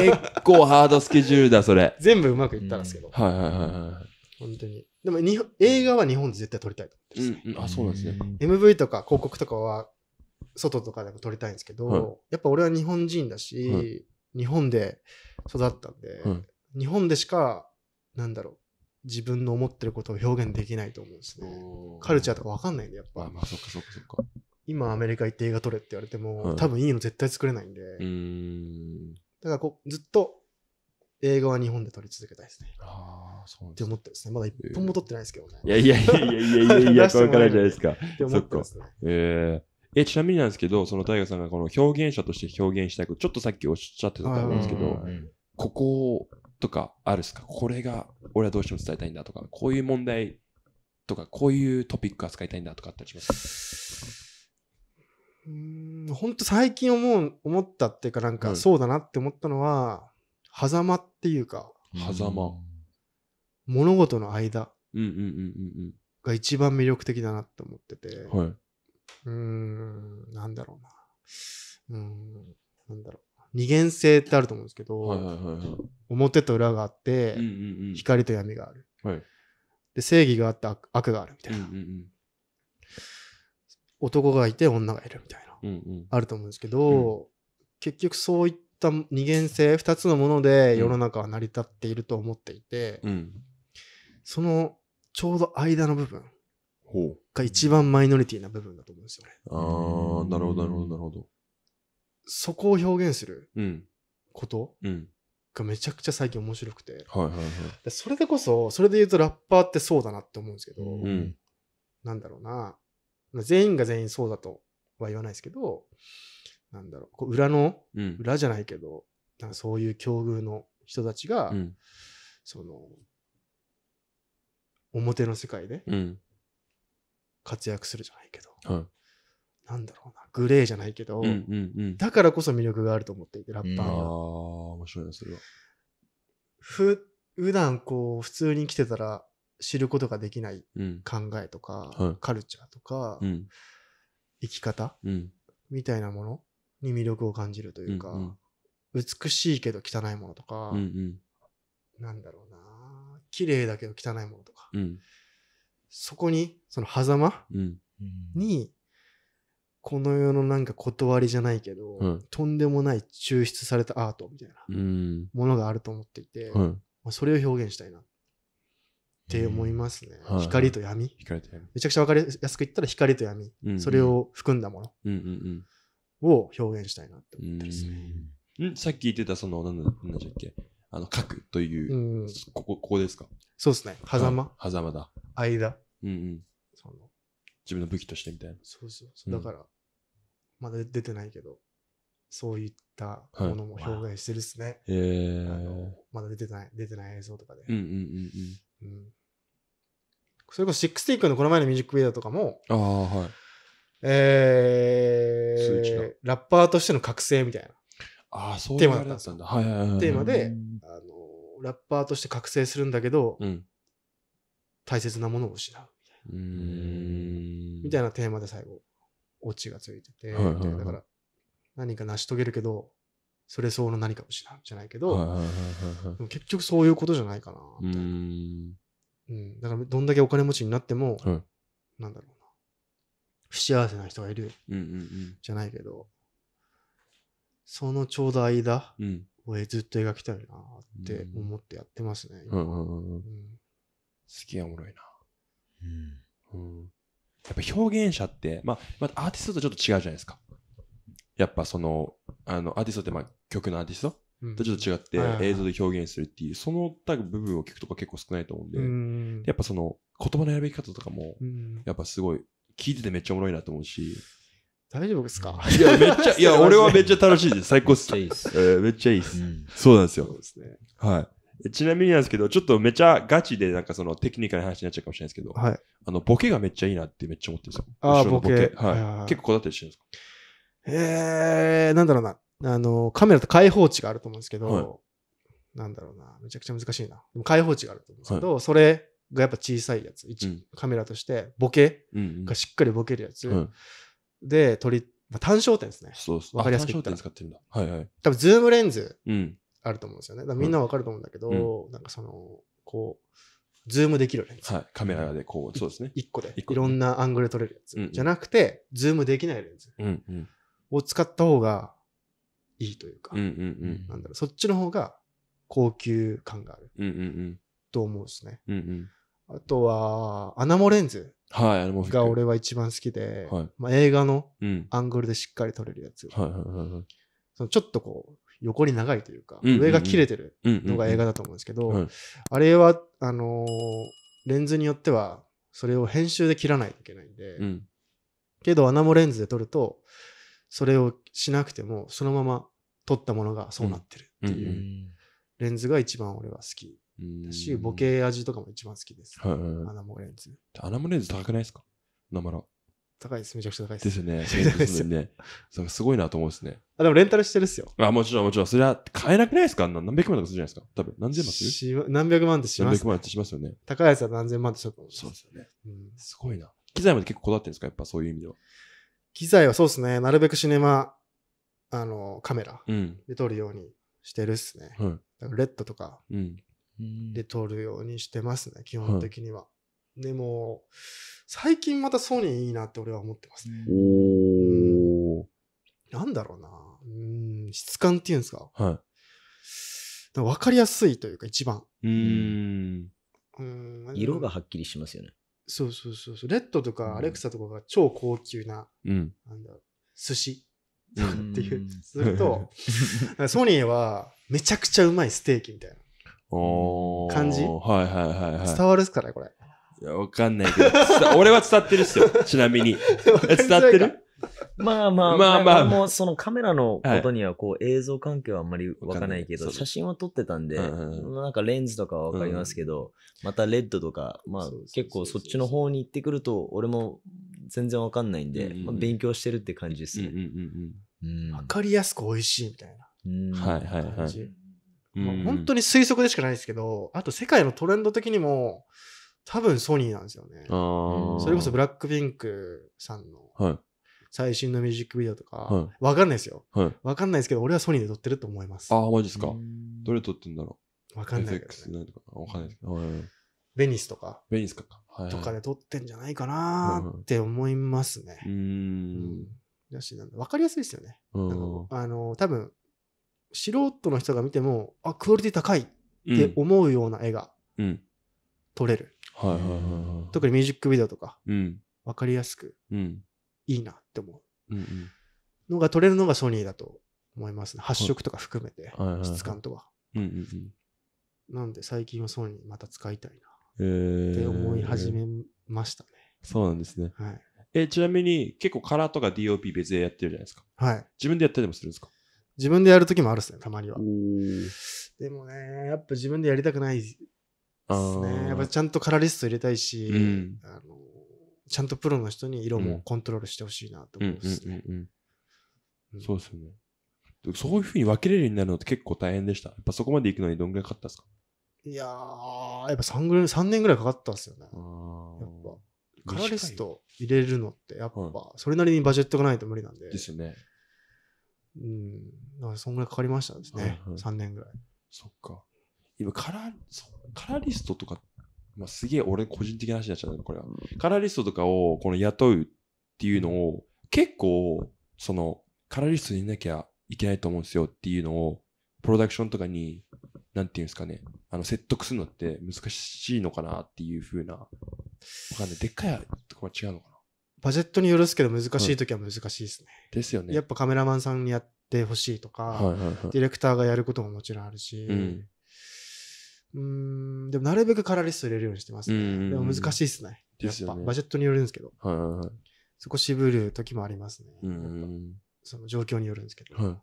Speaker 1: 構ハードスケジュールだ、それ。
Speaker 2: 全部うまくいったんですけど、
Speaker 1: はいはいはいは
Speaker 2: 本当に。でもに映画は日本で絶対撮りたいと思って
Speaker 1: い。
Speaker 2: るんですね
Speaker 1: うんうん。あ、そうなんですね。
Speaker 2: MV とか広告とかは外とかでも撮りたいんですけど、
Speaker 1: はい
Speaker 2: やっぱ俺は日本人だし、
Speaker 1: はい
Speaker 2: 日本で育ったんで、
Speaker 1: はい
Speaker 2: 日本でしか、なんだろう、自分の思ってることを表現できないと思うんですね。カルチャーとかわかんないんで、やっぱ。
Speaker 1: まあまあ、そっかそっかそっか。
Speaker 2: 今アメリカ行って映画撮れって言われても、
Speaker 1: はい
Speaker 2: 多分いいの絶対作れないんで、
Speaker 1: うーん。
Speaker 2: だからこうずっと映画は日本で撮り続けたいですね。
Speaker 1: ああ、そう
Speaker 2: って思ってですね。まだ一本も撮ってないですけどね。
Speaker 1: いやいやいやいやいや いやいや、これからじゃないですか。
Speaker 2: って思ってますね。
Speaker 1: えー、え、ちなみになんですけど、その大河さんがこの表現者として表現したいこと、ちょっとさっきおっしゃってたと思うんですけどこことかあるっすか？これが俺はどうしても伝えたいんだとか、こういう問題とか、こういうトピック扱いたいんだとかあったりします？
Speaker 2: うーん本当最近思う、思ったっていうかなん
Speaker 1: はい
Speaker 2: かそうだなって思ったのは、狭間っていうか、
Speaker 1: 狭間
Speaker 2: 物事の間
Speaker 1: うんうんうん
Speaker 2: が一番魅力的だなって思ってて、
Speaker 1: うんうん。はい。
Speaker 2: うーん、なんだろうな。うーん、なんだろう。二元性ってあると思うんですけど、
Speaker 1: はいはいはいはい。
Speaker 2: 表と裏があって、
Speaker 1: うんうんうん。
Speaker 2: 光と闇がある。
Speaker 1: はい。
Speaker 2: で、正義があって悪悪があるみたいな。
Speaker 1: うんうん
Speaker 2: 男がいて女がいるみたいな。
Speaker 1: うん。うんうん。
Speaker 2: あると思うんですけど、結局そういった二元性、二つのもので世の中は成り立っていると思っていて、
Speaker 1: うん。
Speaker 2: そのちょうど間の部分。が一番マイノリティな部分だと思うんですよね。
Speaker 1: ああ、なるほどなるほどなるほど。
Speaker 2: そこを表現する
Speaker 1: うん。
Speaker 2: こと
Speaker 1: うん。
Speaker 2: がめちゃくちゃ最近面白くて。
Speaker 1: はいはいはい。
Speaker 2: でそれでこそ、それで言うとラッパーってそうだなって思うんですけど、
Speaker 1: うん。
Speaker 2: なんだろうな。全員が全員そうだとは言わないですけど、なんだろう、こう裏の、
Speaker 1: うん。
Speaker 2: 裏じゃないけど、なんかそういう境遇の人たちが、
Speaker 1: うん。
Speaker 2: その、表の世界で
Speaker 1: うん。
Speaker 2: 活躍するじゃないけど、
Speaker 1: はい。
Speaker 2: なんだろうな、グレーじゃないけど、
Speaker 1: うんうんうん。
Speaker 2: だからこそ魅力があると思っていて、ラッパー
Speaker 1: ああ、
Speaker 2: が。
Speaker 1: 面白いな、それは。
Speaker 2: ふ、普段こう、普通に来てたら知ることができない
Speaker 1: うん。
Speaker 2: 考えとか、
Speaker 1: はい
Speaker 2: カルチャーとか、
Speaker 1: うん。
Speaker 2: 生き方
Speaker 1: うん。
Speaker 2: みたいなものに魅力を感じるというか、
Speaker 1: うんうん
Speaker 2: 美しいけど汚いものとか、
Speaker 1: うんうん。
Speaker 2: なんだろうな、綺麗だけど汚いものとか、
Speaker 1: うん。
Speaker 2: そこに、その狭間
Speaker 1: うん。
Speaker 2: に、この世のなんか断りじゃないけど、
Speaker 1: うん
Speaker 2: とんでもない抽出されたアートみたいな
Speaker 1: うん。
Speaker 2: ものがあると思っていて、ま
Speaker 1: はい。
Speaker 2: あそれを表現したいなって思いますね。
Speaker 1: はい
Speaker 2: 光と闇。
Speaker 1: 引かれてる。
Speaker 2: めちゃくちゃわかりやすく言ったら光と闇、
Speaker 1: うん
Speaker 2: それ。を含んだも
Speaker 1: うんうん
Speaker 2: のを表現したいなって
Speaker 1: うん。
Speaker 2: 思ってます
Speaker 1: ん。んさっき言ってた、その、なんだ、なんだっけ。あの、書くというう、
Speaker 2: ん、
Speaker 1: ここ、ここですか？
Speaker 2: そうですね。狭間、
Speaker 1: はい狭間だ。
Speaker 2: 間。
Speaker 1: うんうん。
Speaker 2: その
Speaker 1: 自分の武器としてみたいな。
Speaker 2: そうそうそうう。
Speaker 1: ん
Speaker 2: だから、まだ出てないけど、そういったものも表現してるっすね。
Speaker 1: へえ。
Speaker 2: あのまだ出てない、出てない映像とかで。
Speaker 1: うんうんうん
Speaker 2: うんそれこそ、シックスティックのこの前のミュージックビデオとかも、
Speaker 1: うん。ああ、はい。
Speaker 2: え
Speaker 1: 数値
Speaker 2: ラッパーとしての覚醒みたいな
Speaker 1: ああ、そういう
Speaker 2: テーマだったん
Speaker 1: だ。はいはいはい。
Speaker 2: テーマで
Speaker 3: うん
Speaker 2: あの、ラッパーとして覚醒するんだけど、
Speaker 1: うん。
Speaker 2: 大切なものを失う。みたいなテーマで最後、オチがついてて、
Speaker 1: はいはいはい
Speaker 2: だから、何か成し遂げるけど、それ相応の何かを失うじゃないけど、
Speaker 1: はいはいはいはい
Speaker 2: 結局そういうことじゃないかな、
Speaker 1: う
Speaker 2: みたいな。
Speaker 1: ーん。
Speaker 2: うん、だから、どんだけお金持ちになっても、
Speaker 1: はい
Speaker 2: なんだろうな。不幸せな人がいる。
Speaker 1: うんうん
Speaker 2: じゃないけど、そのちょうど間。をずっと描きたいなって思ってやってますね。今。
Speaker 1: うんうんうん。うん。
Speaker 2: うん
Speaker 1: すげえおもろいな。うん。やっぱ表現者って、まあ、まあ、アーティストとちょっと違うじゃないですか。やっぱその、あの、アーティストってまあ曲のアーティスト
Speaker 2: うん。
Speaker 1: とちょっと違って映像で表現するっていう、その多分部分を聞くとか結構少ないと思うんで、
Speaker 2: うん。
Speaker 1: やっぱその言葉の選び方とかも、
Speaker 2: うん。
Speaker 1: やっぱすごい、聞いててめっちゃおもろいなと思うし。
Speaker 2: 大丈夫ですか？
Speaker 1: いや、めっちゃ、いや、俺はめっちゃ楽しいです。最高っす。
Speaker 3: めっちゃいいっす
Speaker 1: えーめっちゃいいっす。
Speaker 3: うん
Speaker 1: そうなんですよ。
Speaker 2: そうですね。
Speaker 1: はい。えちなみになんですけど、ちょっとめっちゃガチでなんかそのテクニカルな話になっちゃうかもしれないですけど、
Speaker 2: はい。
Speaker 1: あの、ボケがめっちゃいいなってめっちゃ思ってるんですよ。
Speaker 2: あー
Speaker 1: 後ろの
Speaker 2: ボケはいはい
Speaker 1: は。
Speaker 2: はいい
Speaker 1: 結構こだわったりしてるんですか？
Speaker 2: えー、なんだろうな。あの、カメラと開放値があると思うんですけど、
Speaker 1: はい
Speaker 2: なんだろうな。めちゃくちゃ難しいな。でも開放値があると思うんですけど、それがやっぱ小さいやつ。一
Speaker 1: うん
Speaker 2: カメラとして、ボケ？
Speaker 1: うんうん。
Speaker 2: がしっかりボケるやつ。
Speaker 1: うん
Speaker 2: で、撮り、まあ、単焦点ですね。
Speaker 1: そうそう。
Speaker 2: わかりやすく
Speaker 1: あ
Speaker 2: 言ったら
Speaker 1: 使ってるんだ。はいはい。
Speaker 2: 多分、ズームレンズ
Speaker 1: うん。
Speaker 2: あると思うんですよね。みんなわかると思うんだけど、
Speaker 1: う
Speaker 2: なんかその、こう、ズームできるレンズ。
Speaker 1: はい。カメラでこう、そうですね。
Speaker 2: 1個でいろんなアングルで撮れるやつ、
Speaker 1: うんうん
Speaker 2: じゃなくて、ズームできないレンズ
Speaker 1: うんうん。
Speaker 2: を使った方がいいというか、
Speaker 1: うんうんうん。
Speaker 2: なんだろう、そっちの方が高級感がある
Speaker 1: うんうんうん。
Speaker 2: と思うんですね。
Speaker 1: うんうん。
Speaker 2: あとは、アナモレンズ
Speaker 1: はい、
Speaker 2: が俺は一番好きで、
Speaker 1: はい
Speaker 2: まあ、映画の
Speaker 1: うん。
Speaker 2: アングルでしっかり撮れるやつ。
Speaker 1: はいはいはいはい。
Speaker 2: そのちょっとこう、横に長いというか、
Speaker 1: うんうんうん
Speaker 2: 上が切れてる
Speaker 1: うんうんうん。
Speaker 2: のが映画だと思うんですけど、
Speaker 1: はい
Speaker 2: あれは、あのーレンズによっては、それを編集で切らないといけないんで、
Speaker 1: うん。
Speaker 2: けどアナモレンズで撮ると、それをしなくても、そのまま撮ったものがそうなってるっていううんレンズが一番俺は好き
Speaker 1: うん
Speaker 2: だし、ボケ味とかも一番好きです。
Speaker 1: はいはいはい
Speaker 2: アナモレンズ。
Speaker 1: アナモレンズ高くないですか？ナマラ。
Speaker 2: 高いです。めちゃくちゃ高いです。
Speaker 1: ですよね。
Speaker 2: です
Speaker 1: ね。すごいなと思うんですね。
Speaker 2: あ、でもレンタルしてるっすよ。
Speaker 1: あ、もちろんもちろん。それは買えなくないですか？何百万とかするじゃないですか？多分。何千万する？
Speaker 2: し何百万ってします、
Speaker 1: 何百万ってしますよね。
Speaker 2: 高いやつは何千万ってすると思う。
Speaker 1: そうですよね。
Speaker 2: うん
Speaker 1: すごいな。機材まで結構こだわってるんですか？やっぱそういう意味では。
Speaker 2: 機材はそうですね。なるべくシネマ、あの、カメラ
Speaker 1: うん。
Speaker 2: で撮るようにしてるっすね。
Speaker 1: はい。
Speaker 2: だからレッドとか
Speaker 1: うん。
Speaker 3: うん
Speaker 2: で撮るようにしてますね。基本的には。でも、最近またソニーいいなって俺は思ってますね。
Speaker 1: おー。
Speaker 2: なんだろうな。うん、質感っていうんですか？
Speaker 1: は
Speaker 2: わかりやすいというか、一番。
Speaker 1: い。うーん。
Speaker 2: うん
Speaker 3: 色がはっきりしますよね。
Speaker 2: そうそうそうそう。レッドと
Speaker 1: うん
Speaker 2: かアレクサとかが超高級な、
Speaker 1: うん。
Speaker 2: なんだろう、寿司
Speaker 1: うん
Speaker 2: っていう、すると、ソニーはめちゃくちゃうまいステーキみたい
Speaker 1: おー
Speaker 2: 感じ？
Speaker 1: はいはいはい
Speaker 2: な。
Speaker 1: はい。
Speaker 2: 伝わるっすかね、これ。
Speaker 1: いや、わかんないけど。伝 俺は伝わってるっすよ。ちなみに。え伝わってる？
Speaker 3: まあまあ、
Speaker 1: まあまあ
Speaker 3: もうそのカメラのことにはこう映像関係はあんまりわからないけど、写真は撮ってたんで、なんかレンズとかはわかりますけど、またレッドとか、まあ結構そっちの方に行ってくると、俺も全然わかんないんで、勉強してるって感じですね。
Speaker 2: わかりやすく美味しいみたいな
Speaker 3: うん
Speaker 1: はいはいはい。
Speaker 2: まあ本当に推測でしかないですけど、あと世界のトレンド的にも、多分ソニーなんですよね。それこそブラックピンクさんの
Speaker 1: はい。
Speaker 2: 最新のミュージックビデオとか、
Speaker 1: は
Speaker 2: わかんないですよ。
Speaker 1: はい。
Speaker 2: わかんないですけど、俺はソニーで撮ってると思います。
Speaker 1: ああ、マジですか？
Speaker 3: う。ん
Speaker 1: どれ撮ってんだろう？
Speaker 2: わかんないけど
Speaker 1: FX
Speaker 2: ね。
Speaker 1: なんとか？わかんないですけど。はいはい
Speaker 2: ベニスとか、
Speaker 1: ベニスか。はいはい
Speaker 2: とかで撮ってんじゃないかなーって思いますね
Speaker 1: うー。ん。
Speaker 2: だし、なんだわかりやすいですよね。あの、多分、素人の人が見ても、あ、クオリティ高いっ
Speaker 1: うん。
Speaker 2: て思うような絵が
Speaker 1: うん。
Speaker 2: 撮れる。
Speaker 1: はいはいはいはい。
Speaker 2: 特にミュージックビデオとか、
Speaker 1: うん。
Speaker 2: わかりやすく
Speaker 1: うん。
Speaker 2: いいなって思
Speaker 1: うんうん。
Speaker 2: うのが撮れるのがソニーだと思いますね。発色とか含めて、
Speaker 1: はい
Speaker 2: 質感とか。
Speaker 1: うんうんうん。
Speaker 2: なんで最近はソニーまた使いたいな
Speaker 1: えー
Speaker 2: って思い始めましたね。
Speaker 1: そうなんですね。
Speaker 2: はい。
Speaker 1: え、ちなみに結構カラーとか DOP 別でやってるじゃないですか。
Speaker 2: はい。
Speaker 1: 自分でやったりもするんですか？
Speaker 2: 自分でやるときもあるっすね、たまには
Speaker 1: お。
Speaker 2: でもね、やっぱ自分でやりたくないですね。やっぱちゃんとカラーリスト入れたいし、
Speaker 1: うん
Speaker 2: あのちゃんとプロの人に色
Speaker 1: うん
Speaker 2: もコントロールしてほしいなと思うっすね。
Speaker 1: そうですよね。そういうふうに分けれるようになるのって結構大変でした？やっぱそこまで行くのにどんぐらいかかったんですか？
Speaker 2: いやー、やっぱ3ぐらい、3年ぐらいかかったんですよね。
Speaker 1: あ
Speaker 2: やっぱカラーリスト入れるのって、やっぱ
Speaker 1: は、
Speaker 2: それなりにバジェットがないと無理なんで。
Speaker 1: ですよね。
Speaker 2: うん。だからそんぐらいかかりましたですね。
Speaker 1: はいはい
Speaker 2: 3年ぐらい。
Speaker 1: そっか。今、カラカラーリストとか、まあ、すげえ俺個人的な話になっちゃうな、これは。カラーリストとかをこの雇うっていうのを、結構、その、カラーリストにいなきゃいけないと思うんですよっていうのを、プロダクションとかに、なんていうんですかね、あの、説得するのって難しいのかなっていう風なわかんない。でっかいとこは違うのかな
Speaker 2: バジェットによるっすけど難しい時は難しいですね。
Speaker 1: ですよね。
Speaker 2: やっぱカメラマンさんにやってほしいとか、
Speaker 1: はいはいはい。
Speaker 2: ディレクターがやることももちろんあるし、
Speaker 1: うん
Speaker 2: ん、でもなるべくカラーリスト入れるようにしてますね。
Speaker 1: うんうんうん
Speaker 2: でも難しいですね。
Speaker 1: ですよね
Speaker 2: やっぱバジェットによるんですけど、
Speaker 1: はいはいはい。
Speaker 2: そこ渋る時もありますね。
Speaker 1: うん。
Speaker 2: その状況によるんですけど。
Speaker 1: はい。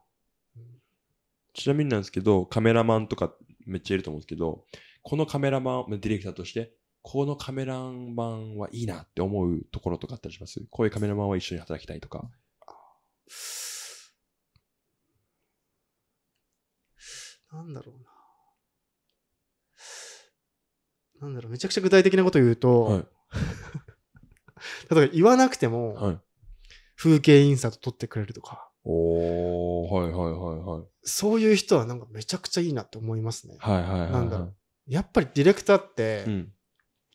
Speaker 1: ちなみになんですけど、カメラマンとかめっちゃいると思うんですけど、このカメラマン、ディレクターとして、このカメラマンはいいなって思うところとかあったりします？こういうカメラマンは一緒に働きたいとか。
Speaker 2: なんだろうな。なんだろう、めちゃくちゃ具体的なこと言うと、
Speaker 1: はい。
Speaker 2: 例えば言わなくても、
Speaker 1: はい。
Speaker 2: 風景インサート撮ってくれるとか、
Speaker 1: おー、はいはいはいはい。
Speaker 2: そういう人はなんかめちゃくちゃいいなって思いますね。
Speaker 1: はいはいはいはい。
Speaker 2: なんだろうやっぱりディレクターって、
Speaker 1: うん。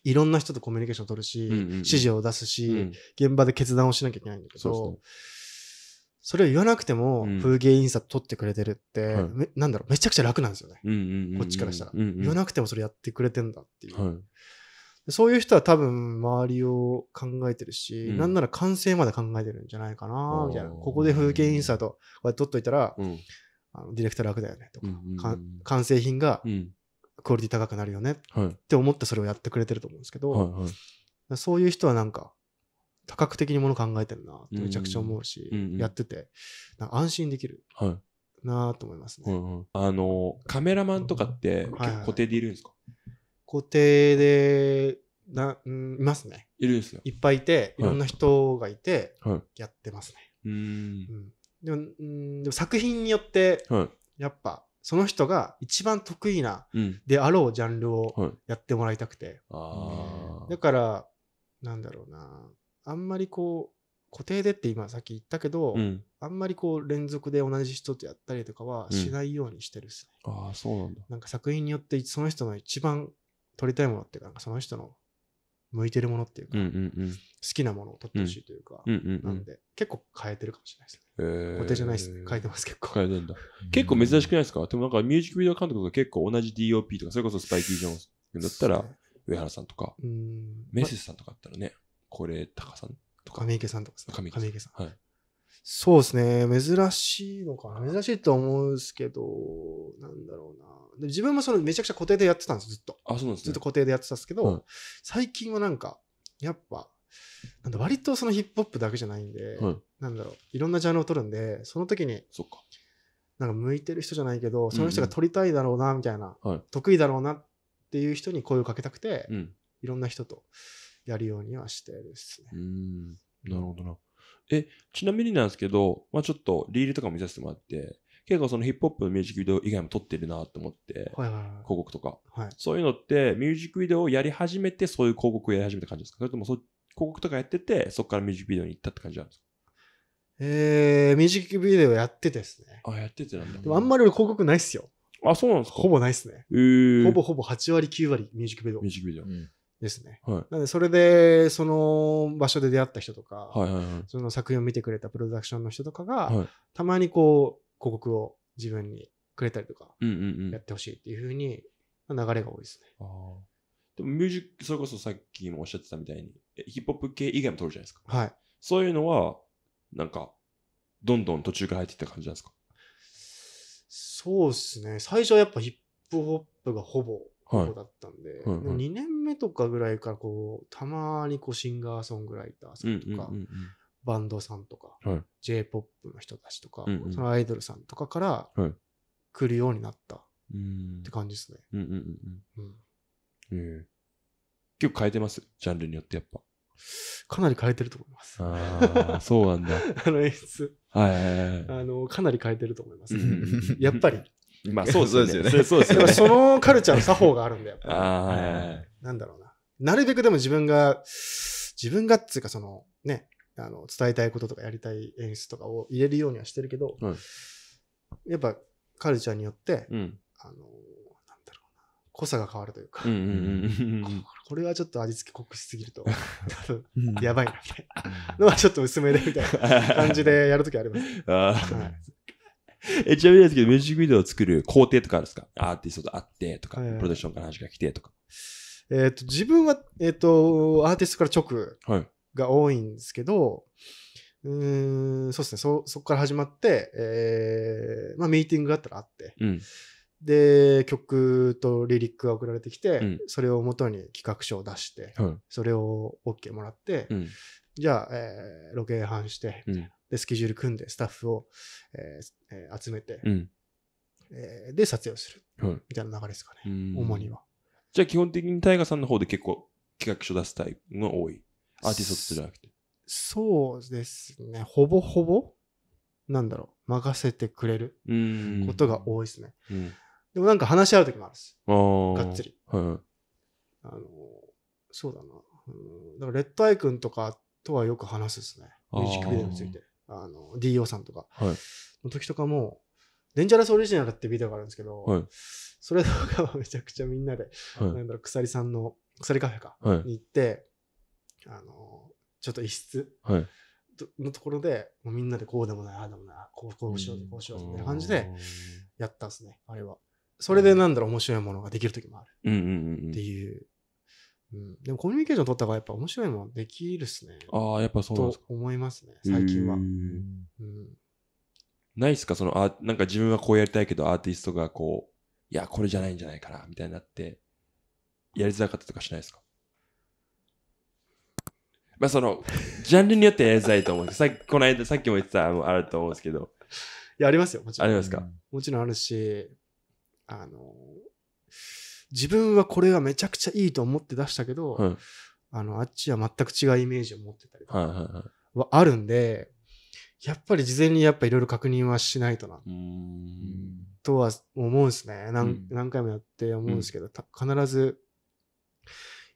Speaker 2: いろんな人とコミュニケーションを取るし、
Speaker 1: うんうんうん
Speaker 2: 指示を出すし、
Speaker 1: うん
Speaker 2: 現場で決断をしなきゃいけないんだけど、
Speaker 1: そう
Speaker 2: それを言わなくても、
Speaker 1: うん
Speaker 2: 風景印刷撮ってくれてるって、
Speaker 1: はい
Speaker 2: めなんだろう、めちゃくちゃ楽なんですよね。
Speaker 1: うんうんうんうん
Speaker 2: こっちからしたら
Speaker 1: うんうん
Speaker 2: 言わなくてもそれやってくれてんだっていう。
Speaker 1: はい。
Speaker 2: そういう人は多分周りを考えてるし、
Speaker 1: うん
Speaker 2: なんなら完成まで考えてるんじゃないかな、みたいな。ここで風景印刷とこうやって撮っといたら、
Speaker 1: うん。
Speaker 2: あのディレクター楽だよねとか、
Speaker 1: うんうんうん
Speaker 2: か完成品が
Speaker 1: うん。
Speaker 2: クオリティ高くなるよねっ
Speaker 1: はい。
Speaker 2: て思ってそれをやってくれてると思うんですけど、
Speaker 1: はいはい。
Speaker 2: そういう人はなんか、多角的にもの考えてるなってめちゃくちゃ思うし、
Speaker 1: うんうん
Speaker 2: やってて、安心できる
Speaker 1: はい。
Speaker 2: なと思いますね。
Speaker 1: うんうんあの、カメラマンとかって結構
Speaker 2: はい
Speaker 1: 固定でいるんですか？
Speaker 2: 固定で、な、うん、いますね。
Speaker 1: いるんですよ。
Speaker 2: いっぱいいて、いろんな人がいて、
Speaker 1: はい。
Speaker 2: やってますね。
Speaker 1: うーん
Speaker 2: う。ん。でも、うん、でも作品によって、
Speaker 1: はい。
Speaker 2: やっぱ、その人が一番得意な
Speaker 1: うん。
Speaker 2: であろうジャンルを
Speaker 1: はい。
Speaker 2: やってもらいたくて。
Speaker 1: ああ。
Speaker 2: だから、なんだろうな。あんまりこう、固定でって今さっき言ったけど、
Speaker 1: うん。
Speaker 2: あんまりこう連続で同じ人とやったりとかはしないようにしてるっすね。
Speaker 1: ああ、そうなんだ。
Speaker 2: なんか作品によってその人の一番撮りたいものっていうか、なんかその人の向いてるものっていうか、
Speaker 1: うんうんうん。
Speaker 2: 好きなものを撮ってほしいというか、
Speaker 1: うんうんうん。
Speaker 2: なんで結構変えてるかもしれないですね。
Speaker 1: えー
Speaker 2: 固定じゃないですね。変えてます結構。
Speaker 1: 変えてんだ。結構珍しくないですか？でもなんかミュージックビデオ監督が結構同じ DOP とか、それこそスパイキー・ジョーンズだったら、上原さんとか。メセスさんとかだったらね、これ、タカさんとか。
Speaker 2: 亀池さんとかですね。
Speaker 1: 亀
Speaker 2: 亀池さん。
Speaker 1: はい。
Speaker 2: そうですね。珍しいのかな。珍しいと思うんですけど、なんだろうな。で自分もそのめちゃくちゃ固定でやってたんです、ずっと。
Speaker 1: あ、そうなんですね。
Speaker 2: ずっと固定でやってたんですけど、
Speaker 1: はい
Speaker 2: 最近はなんか、やっぱ、なんだ割とそのヒップホップだけじゃないんで、
Speaker 1: はい
Speaker 2: なんだろう、いろんなジャンルを取るんで、その時に
Speaker 1: そっか。
Speaker 2: なんか向いてる人じゃないけど、その人が取りたいだろうな、みたいな、
Speaker 1: はい
Speaker 2: 得意だろうなっていう人に声をかけたくて、
Speaker 1: うん。
Speaker 2: いろんな人とやるようにはしてるですね
Speaker 1: う。ーん。なるほどな。え、ちなみになんですけど、まあちょっとリールとか見させてもらって、結構そのヒップホップのミュージックビデオ以外も撮ってるなと思って、
Speaker 2: はいはいはい。
Speaker 1: 広告とか。
Speaker 2: はい、
Speaker 1: そういうのって、ミュージックビデオをやり始めて、そういう広告をやり始めた感じですか？それともそ、広告とかやってて、そこからミュージックビデオに行ったって感じなんです
Speaker 2: えー、ミュージックビデオやっててですね。
Speaker 1: かあ、やっててなんだ。
Speaker 2: でもあんまり俺広告ないっすよ。
Speaker 1: あ、そうなんですか？
Speaker 2: ほぼないっすね。
Speaker 1: えー、
Speaker 2: ほぼほぼ8割9割ミュージックビデオ
Speaker 1: ミュージックビデオ。
Speaker 3: うん
Speaker 2: ですね。
Speaker 1: はい。
Speaker 2: なので、それで、その場所で出会った人とか、
Speaker 1: はいはいはい。
Speaker 2: その作品を見てくれたプロダクションの人とかが、
Speaker 1: はい。
Speaker 2: たまにこう、広告を自分にくれたりとか、
Speaker 1: うんうんうん。
Speaker 2: やってほしいっていう風に、流れが多いですね。
Speaker 1: でもミュージック、それこそさっきもおっしゃってたみたいに、えヒップホップ系以外も撮るじゃないですか。
Speaker 2: はい。
Speaker 1: そういうのは、なんか、どんどん途中から入っていった感じなんですか？
Speaker 2: そうですね。最初はやっぱヒップホップがほぼ、
Speaker 1: はい
Speaker 2: ほぼだったんで、
Speaker 1: はいはい
Speaker 2: でも2年目とかぐらいからこう、たまにこうシンガーソングライターさ
Speaker 1: うん
Speaker 2: んとか、バンドさんとか、
Speaker 1: はい
Speaker 2: J-POP の人たちとか、
Speaker 1: うんうん
Speaker 2: そのアイドルさんとかから
Speaker 1: はい
Speaker 2: 来るようになったっ
Speaker 1: うん。
Speaker 2: て感じですね。
Speaker 1: 結構変えてます？ジャンルによってやっぱ。
Speaker 2: かなり変えてると思います。
Speaker 1: ああ、そうなんだ。
Speaker 2: あの演出、
Speaker 1: はいはいはいは
Speaker 2: あの、かなり変えてると思います、やっぱり。
Speaker 1: い。まあそうですよね。
Speaker 3: そうですよね
Speaker 1: そ
Speaker 2: のカルチャーの作法があるんだよ。
Speaker 1: あ。
Speaker 2: なんだろうな。なるべくでも自分が、自分がっつうかその、ね、あの、伝えたいこととかやりたい演出とかを入れるようにはしてるけど、
Speaker 1: はい
Speaker 2: やっぱカルチャーによって、
Speaker 1: うん。
Speaker 2: あの、なんだろうな、濃さが変わるというか、
Speaker 1: うんうんうんうん。
Speaker 2: これはちょっと味付け濃くしすぎると、多分、
Speaker 3: うん
Speaker 2: やばいな、みたいなのはちょっと薄めで、みたいな感じでやるときあります。
Speaker 1: あ
Speaker 2: は。
Speaker 1: え、ちなみにですけど、ミュージックビデオを作る工程とかあるんですか？アーティストと会ってとか、
Speaker 2: はいはい
Speaker 1: プロダクションから話が来てとか。
Speaker 2: えっ、と、自分は、えっ、と、アーティストから直
Speaker 1: はい。
Speaker 2: が多いんですけど、うーん、そうですね、そ、そこから始まって、えー、まあ、ミーティングがあったらあって、
Speaker 1: うん。
Speaker 2: で、曲とリリックが送られてきて、
Speaker 1: うん
Speaker 2: それを元に企画書を出して、
Speaker 1: はい。
Speaker 2: それを OK もらって、
Speaker 1: うん。
Speaker 2: じゃあ、えーロケハンして、
Speaker 1: うん。
Speaker 2: で、スケジュール組んで、スタッフを、えーえー集めて、
Speaker 1: うん。
Speaker 2: えーで、撮影をする。
Speaker 1: はい。
Speaker 2: みたいな流れですかね。
Speaker 1: うん
Speaker 2: 主には。
Speaker 1: じゃあ基本的にタイガさんの方で結構企画書出すタイプが多い？アーティストじゃなくて。
Speaker 2: そうですね。ほぼほぼ、なんだろう、任せてくれる
Speaker 1: うん
Speaker 2: ことが多いですね。
Speaker 1: うん。
Speaker 2: でもなんか話し合う時もあるんです。
Speaker 1: あー
Speaker 2: がっつり。
Speaker 1: は
Speaker 2: あの、そうだな。うん、だから、レッドアイ君とかとはよく話すですね。ミュージックビデオについて。あの、DO さんとか。の時とかも、デンジャラスオリジナルってビデオがあるんですけど、
Speaker 1: はい。
Speaker 2: それとかはめちゃくちゃみんなで、
Speaker 1: はい
Speaker 2: なんだろう、鎖さんの、鎖カフェか、
Speaker 1: はい
Speaker 2: に行って、あの、ちょっと一室
Speaker 1: はい。
Speaker 2: とのところで、もうみんなでこうでもない、ああでもない、こうこうしよう、こうしようみたいな感じでやったんですね、あれは。それでなんだろう、面白いものができる時もあるっていう。うん、でもコミュニケーション取った方がやっぱ面白いものできるっすね。
Speaker 1: ああ、やっぱそう。なんですか。
Speaker 2: と思いますね、最近は。うん、
Speaker 1: ないっすか？そのあ、なんか自分はこうやりたいけど、アーティストがこう、いや、これじゃないんじゃないかな、みたいになって、やりづらかったとかしないですか？まあその、ジャンルによってやりづらいと思うんですさっき、この間、さっきも言ってたのもあると思うんですけど、
Speaker 2: いや、ありますよ、もちろん。
Speaker 1: ありますか？
Speaker 2: もちろんあるし、あの、自分はこれがめちゃくちゃいいと思って出したけど、
Speaker 1: はい。
Speaker 2: あの、あっちは全く違うイメージを持ってたりとか
Speaker 1: は
Speaker 2: あるんで、やっぱり事前にやっぱいろいろ確認はしないとな、
Speaker 1: うーん。
Speaker 2: とは思うんですね。何,、
Speaker 1: うん
Speaker 2: 何回もやって思うんですけど、た必ず、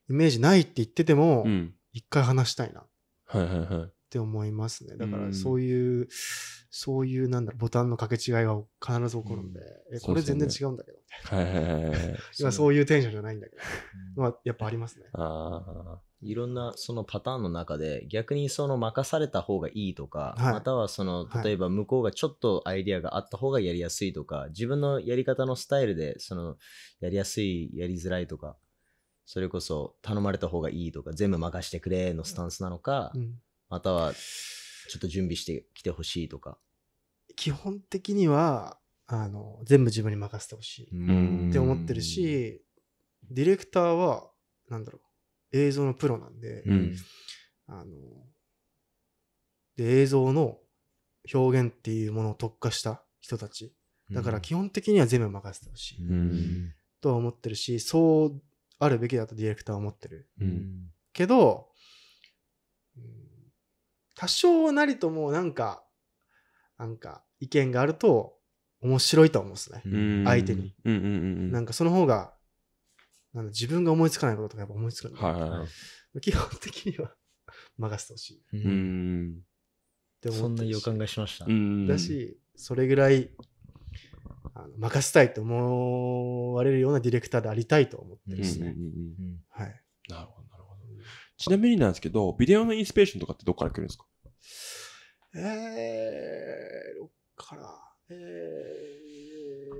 Speaker 2: イメージないって言ってても
Speaker 1: う、ん。
Speaker 2: 一回話したいなっ
Speaker 1: はいはいはい。
Speaker 2: て思いますね。だか
Speaker 1: うん。
Speaker 2: らそういう、そういうなんだろう、ボタンの掛け違いが必ず起こるんで、え、これ全然違うんだけど、
Speaker 1: はいはいはいはい。
Speaker 2: 今そういうテンションじゃないんだけど、まあ、やっぱありますね。
Speaker 1: あ
Speaker 3: いろんなそのパターンの中で逆にその任された方がいいとか、
Speaker 2: はい。
Speaker 3: またはその
Speaker 2: はい。
Speaker 3: 例えば向こうがちょっとアイディアがあった方がやりやすいとか、自分のやり方のスタイルでそのやりやすいやりづらいとかそれこそ頼まれた方がいいとか全部任してくれのスタンスなのか、
Speaker 2: うん
Speaker 3: またはちょっと準備してきてほしいとか、
Speaker 2: 基本的には、あの、全部自分に任せてほしい
Speaker 1: ん
Speaker 2: って思ってるし、ディレクターは、なんだろう、映像のプロなんで、
Speaker 1: うん
Speaker 2: あの、で、映像の表現っていうものを特化した人たち。だから基本的には全部任せてほしい、
Speaker 1: うん。
Speaker 2: とは思ってるし、そうあるべきだとディレクターは思ってる。
Speaker 1: うん。
Speaker 2: けど、うん多少なりともなんか、なんか意見があると面白いと思うんですね。
Speaker 1: うん
Speaker 2: 相手に。
Speaker 1: うんうんうんうん。
Speaker 2: なんかその方が、なんだ自分が思いつかないこととかやっぱ思いつくんで、
Speaker 1: はいはいはい。
Speaker 2: 基本的には任せてほしいっ
Speaker 3: うんそんな予感がしました。
Speaker 1: うん。
Speaker 2: だし、それぐらいあの任せたいと思われるようなディレクターでありたいと思ってるですね。
Speaker 1: うんうんうんうん
Speaker 3: うん
Speaker 2: はい。
Speaker 1: なるほど、なるほど。ちなみになんですけど、ビデオのインスピレーションとかってどこから来るんですか？
Speaker 2: えー、どっから、えー、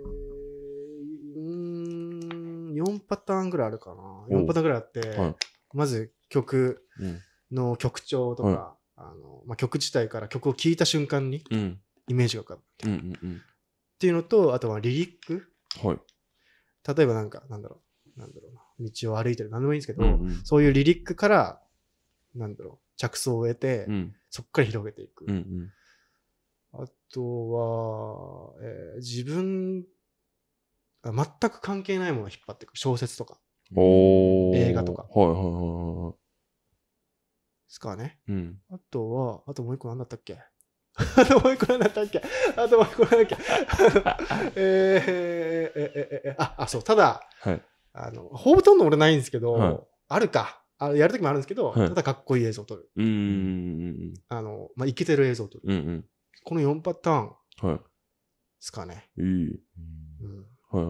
Speaker 2: うーん、4パターンぐらいあるかな。4パターンぐらいあって、
Speaker 1: はい
Speaker 2: まず曲
Speaker 1: うん。
Speaker 2: の曲調とか、
Speaker 1: は
Speaker 2: あのまあ、曲自体から曲を聴いた瞬間に
Speaker 1: うん。
Speaker 2: イメージが浮かぶっ
Speaker 1: うんうんうん。
Speaker 2: ていうのと、あとはリリック。
Speaker 1: はい。
Speaker 2: 例えばなんか、なんだろう、なんだろうな。道を歩いてる、なんでもいいんですけど、
Speaker 1: うんうん
Speaker 2: そういうリリックから、なんだろう、着想を得て、
Speaker 1: うん。
Speaker 2: そこから広げていく。
Speaker 1: うんうん。
Speaker 2: あとは、えー自分あ、全く関係ないものを引っ張っていく。小説とか。映画とか
Speaker 1: はいはいはいはい。
Speaker 2: ですかね。
Speaker 1: うん。
Speaker 2: あとは、あともう一個何 だったっけ？あともう一個何だったっけ？あともう一個何だっけ？えー、えー、えー、えー、あ、あ、そう、ただ、
Speaker 1: はい。
Speaker 2: あの、ほとんど俺ないんですけど、
Speaker 1: はい
Speaker 2: あるか。あやるときもあるんですけど、
Speaker 1: はい
Speaker 2: ただかっこいい映像を撮る。
Speaker 1: うんうん
Speaker 2: あの、まあ、イケてる映像を撮る。
Speaker 1: うん。うんうん。
Speaker 2: この4パターンで
Speaker 1: は
Speaker 2: すかね。
Speaker 1: い。い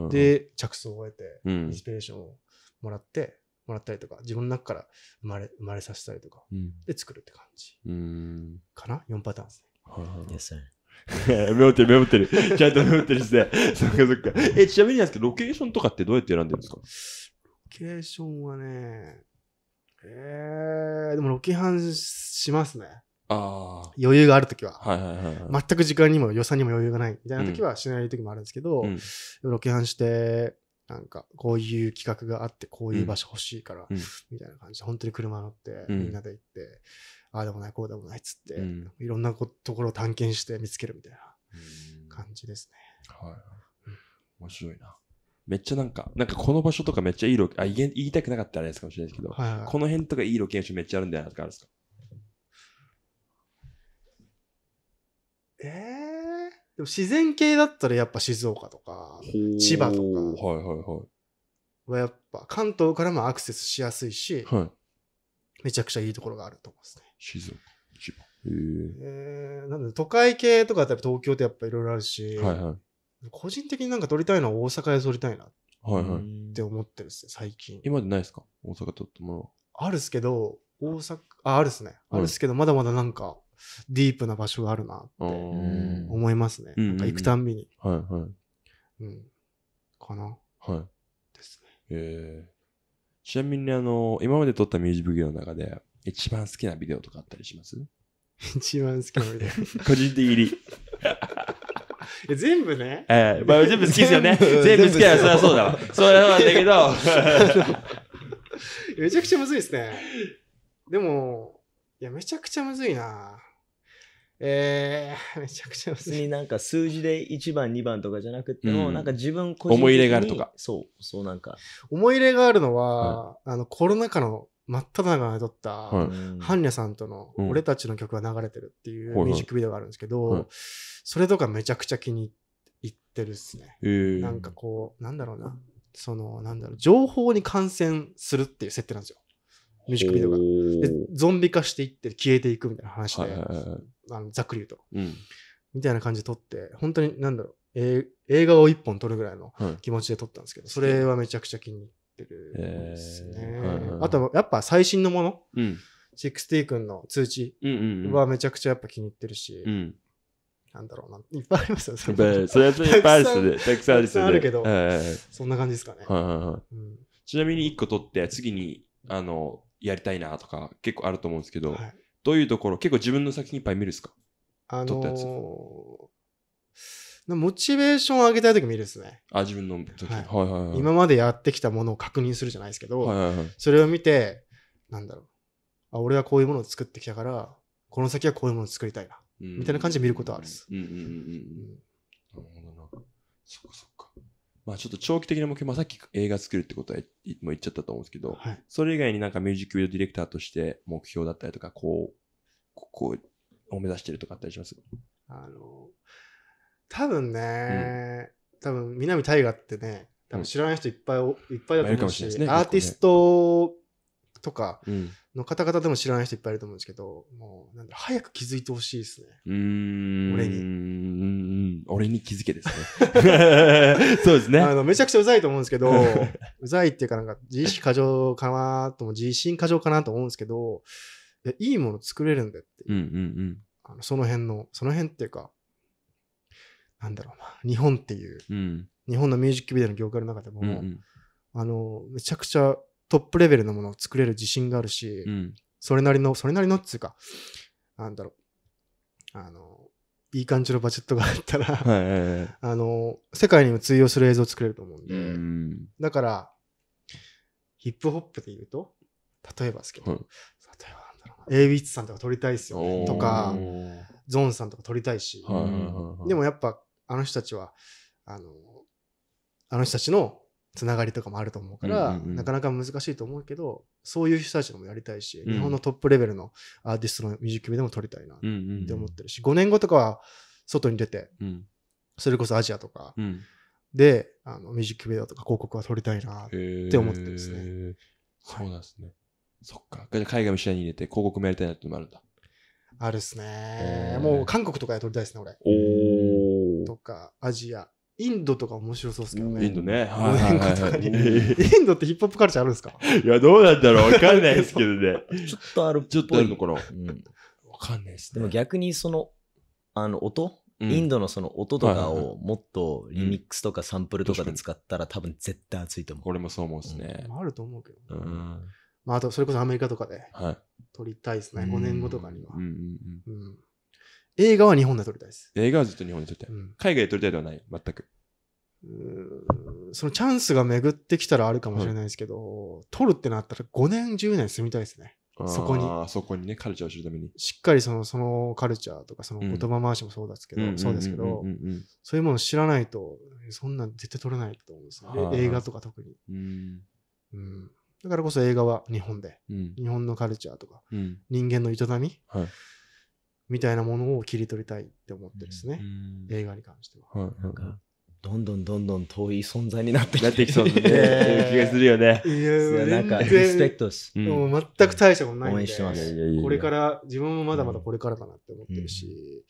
Speaker 2: で、着想を得て、
Speaker 1: うん
Speaker 2: インスピレーションをもらって、もらったりとか、自分の中から生まれ、生まれさせたりとか、
Speaker 1: うん。
Speaker 2: で作るって感じ
Speaker 1: うん。
Speaker 2: かな ?4 パターンですね。
Speaker 1: はいはいはい
Speaker 3: Yes, sir.
Speaker 1: メモってる、メモってる。ちゃんとメモってるですね。そっかそっか。え、ちなみになんですけど、ロケーションとかってどうやって選んでるんですか？
Speaker 2: ロケーションはね、えー、でもロケハンしますね。
Speaker 1: あ
Speaker 2: 余裕があるときは。
Speaker 1: あ。はいはいはいはい。
Speaker 2: 全く時間にも予算にも余裕がないみたいな時はしない時もあるんですけど、
Speaker 1: うん
Speaker 2: ロケハンして、なんか、こういう企画があって、こういう場所欲しいから、
Speaker 1: うん
Speaker 2: みたいな感じで、本当に車乗って、
Speaker 1: うん
Speaker 2: みんなで行って、ああでもない、こうでもないっつって、
Speaker 1: うん
Speaker 2: いろんなこところを探検して見つけるみたいな
Speaker 1: うん
Speaker 2: 感じですね。
Speaker 1: はいはい。面白いな。めっちゃなんか、なんかこの場所とかめっちゃいいロケ、あ、言いたくなかったらあれですかもしれないですけど、
Speaker 2: はいはい。
Speaker 1: この辺とかいいロケーションめっちゃあるんだよなとかあるんですか？
Speaker 2: えー、でも自然系だったらやっぱ静岡とか千葉とか
Speaker 1: はいはいはい。
Speaker 2: はやっぱ関東からもアクセスしやすいし、
Speaker 1: はい。
Speaker 2: めちゃくちゃいいところがあると思うんですね。
Speaker 1: 静岡、千葉。へ
Speaker 2: えー、なんで都会系とかだったら東京ってやっぱいろいろあるし、
Speaker 1: え。はいはい。
Speaker 2: 個人的になんか撮りたいのは大阪で撮りたいなっ
Speaker 1: はいはい。
Speaker 2: て思ってるんですよ、最近。
Speaker 1: 今までないですか？大阪とっても
Speaker 2: あるっすけど、大阪、あ、あるっすね。
Speaker 1: うん
Speaker 2: あるっすけど、まだまだなんか、ディープな場所があるなって思いますね。
Speaker 1: うん
Speaker 2: なんか行くたんびに。
Speaker 1: はいはい。
Speaker 2: うん。かな
Speaker 1: はい。
Speaker 2: ですね。
Speaker 1: えーちなみにあの、今まで撮ったミュージックビデオの中で、一番好きなビデオとかあったりします？
Speaker 2: 一番好きなので。
Speaker 1: 個人的に。
Speaker 2: え全部ね？
Speaker 1: えー、まあ全部好きですよね。
Speaker 3: 全部
Speaker 1: 好きだよ。そりゃそうだわ。そりゃそうなんだけど。
Speaker 2: めちゃくちゃむずいですね。でも、いや、めちゃくちゃむずいな。えー、めちゃくちゃむずい。
Speaker 3: 別になんか数字で1番、2番とかじゃなくても、
Speaker 1: うん
Speaker 3: なんか自分個人的に
Speaker 1: 思い入れがあるとか。
Speaker 3: そう、そうなんか。
Speaker 2: 思い入れがあるのは、あの、コロナ禍の真っ只中で撮った、
Speaker 1: はい
Speaker 3: うん
Speaker 2: ハンニャさんとの
Speaker 1: うん
Speaker 2: 俺たちの曲が流れてるっていう
Speaker 1: はいはい
Speaker 2: ミュージックビデオがあるんですけど、
Speaker 1: はい
Speaker 2: それとかめちゃくちゃ気に入ってるっすね。
Speaker 1: えー
Speaker 2: なんかこう、なんだろうな。その、なんだろう、情報に感染するっていう設定なんですよ。ミュージックビデオが。で、ゾンビ化していって消えていくみたいな話で、
Speaker 1: はいはいはいはい。
Speaker 2: あのざっくり言うと。
Speaker 1: うん。
Speaker 2: みたいな感じで撮って、本当に、なんだろう、えー映画を一本撮るぐらいの
Speaker 1: はい。
Speaker 2: 気持ちで撮ったんですけど、それはめちゃくちゃ気に入ってるんですね。
Speaker 1: はいはい
Speaker 2: あとは、やっぱ最新のもの、
Speaker 1: うん。
Speaker 2: 60君の通知。はめちゃくちゃやっぱ気に入ってるし、
Speaker 1: うん。
Speaker 2: なんだろうな、いっぱいありますよ、そ
Speaker 1: れはそれいっぱいあるっすね。たくさんあるっすね。
Speaker 2: あるけど
Speaker 1: はいはいはい
Speaker 2: そんな感じですかね。
Speaker 1: はいはいはい。
Speaker 2: うん
Speaker 1: ちなみに1個取って、次に、あの、やりたいなとか、結構あると思うんですけど、
Speaker 2: はい
Speaker 1: どういうところ、結構自分の作品いっぱい見るっすか？
Speaker 2: あ
Speaker 1: 撮ったやつ
Speaker 2: モチベーションを上げたいとき見るですね。
Speaker 1: あ、自分の作品。
Speaker 2: はい
Speaker 1: はいはいはい。
Speaker 2: 今までやってきたものを確認するじゃないですけど、
Speaker 1: はいはいはい。
Speaker 2: それを見て、なんだろう。あ、俺はこういうものを作ってきたから、この先はこういうものを作りたいな。
Speaker 1: み
Speaker 2: みたいな感じで見ることはあるっす
Speaker 1: うんうんうんうん。
Speaker 2: うん
Speaker 1: なるほどな。そっかそっか。まあちょっと長期的な目標、まあさっき映画作るってことは言もう言っちゃったと思うんですけど、
Speaker 2: はい。
Speaker 1: それ以外になんかミュージックビデオディレクターとして目標だったりとか、こう、ここを目指してるとかあったりします？
Speaker 2: あの、多分ね、多分南大河ってね、多分知らない人いっぱいお、いっぱいだと思うし、アーティストとか
Speaker 1: うん。
Speaker 2: の方々でも知らない人いっぱいいると思うんですけど、もう、なんだ早く気づいてほしいですね。俺に
Speaker 1: に。俺に気づけですね。そうですね。
Speaker 2: あのめちゃくちゃうざいと思うんですけど、うざいっていうかなんか自意識過剰かなとも、自信過剰かなと思うんですけど、いやいいもの作れるんだよっていう
Speaker 1: うんうん
Speaker 2: あのその辺の、その辺っていうか、なんだろうな、日本っていう、
Speaker 1: うん。うん。
Speaker 2: 日本のミュージックビデオの業界の中でも、
Speaker 1: うんうん。
Speaker 2: あの、めちゃくちゃトップレベルのものを作れる自信があるし、
Speaker 1: うん。
Speaker 2: それなりの、それなりのっていうか、なんだろう、あの、いい感じのバジェットがあったら、
Speaker 1: はいはいはい。
Speaker 2: あの、世界にも通用する映像を作れると思うんで、
Speaker 1: うん。
Speaker 2: だから、ヒップホップで言うと、例えばですけど、
Speaker 1: はい
Speaker 2: 例えばなんだろうな、エイビッツさんとか撮りたいっすよ
Speaker 1: おー
Speaker 2: とか
Speaker 1: は、い
Speaker 2: ゾーンさんとか撮りたいし、
Speaker 1: はいはいはい。
Speaker 2: でもやっぱ、あの人たちは、あの、あの人たちのつながりとかもあると思うから、
Speaker 1: うんうんうん
Speaker 2: なかなか難しいと思うけど、そういう人たちのもやりたいし、
Speaker 1: うん
Speaker 2: 日本のトップレベルのアーティストのミュージックビデオも撮りたいなっ
Speaker 1: うんうんうん。
Speaker 2: て思ってるし、5年後とかは外に出て、
Speaker 1: うん。
Speaker 2: それこそアジアとか
Speaker 1: うん。
Speaker 2: で、あのミュージックビデオとか広告は撮りたいな。
Speaker 1: へ
Speaker 2: って思ってるんですね
Speaker 1: ね。そうなんですね。そっか。海外も視野に入れて広告もやりたいなってのもあるんだ。
Speaker 2: あるっす
Speaker 1: へ
Speaker 2: ね
Speaker 1: ー。
Speaker 2: もう韓国とかで撮りたいですね、俺。
Speaker 1: お
Speaker 2: とか、アジア。インドとか面白そうですけどね。
Speaker 1: インドね。
Speaker 2: 5年後とかに。
Speaker 1: い
Speaker 2: インドってヒップホップカルチャーあるんですか？
Speaker 1: や、どうなんだろうわかんないですけどね。
Speaker 3: ちょっとあるっぽい。
Speaker 1: ちょっとあるのかなわ
Speaker 3: うん
Speaker 1: かんないですね。
Speaker 3: でも逆にその、あの、音、
Speaker 1: うん
Speaker 3: インドのその音とか
Speaker 1: はいはいは
Speaker 3: をもっとリミックスとかサンプルとかで使ったら多分絶対熱いと思う。
Speaker 1: 俺もそう思うですね。
Speaker 2: まああると思うけど。
Speaker 1: うん。
Speaker 2: まあ、あと、それこそアメリカとかで
Speaker 1: はい。
Speaker 2: 撮りたいですね。5年後とかには
Speaker 1: うん。うんうん。
Speaker 2: うん映画は日本で撮りたいです。
Speaker 1: 映画はずっと日本で撮りたい。
Speaker 2: うん。
Speaker 1: 海外で撮りたいではない、全く。
Speaker 2: そのチャンスが巡ってきたらあるかもしれないですけど、撮るってなったら5年、10年住みたいですね。そこに。
Speaker 1: あーそこにね、カルチャーを知るために。
Speaker 2: しっかりそのそのカルチャーとかその言葉回しもそうですけど、そうですけど
Speaker 1: うん、うん
Speaker 2: そういうものを知らないと、そんなん絶対撮れないと思うんですよね。
Speaker 1: はい
Speaker 2: 映画とか特に、
Speaker 1: うん。
Speaker 2: うん。だからこそ映画は日本で、
Speaker 1: うん。
Speaker 2: 日本のカルチャーとか、
Speaker 1: うん。
Speaker 2: 人間の営み、
Speaker 1: はい
Speaker 2: みたいなものを切り取りたいって思ってですね、
Speaker 1: うん。
Speaker 2: 映画に関しては。
Speaker 1: はい
Speaker 3: なんか、どんどんどんどん遠い存在になってきて
Speaker 1: なってきそうだね。
Speaker 2: え。ー
Speaker 1: 気がするよね。
Speaker 2: い
Speaker 3: いや
Speaker 2: や
Speaker 3: なんか、リスペクトです。
Speaker 1: うん。
Speaker 2: もう全く大したことないんで、
Speaker 3: 応援してます。
Speaker 2: これから、自分もまだまだこれからだなって思ってるし、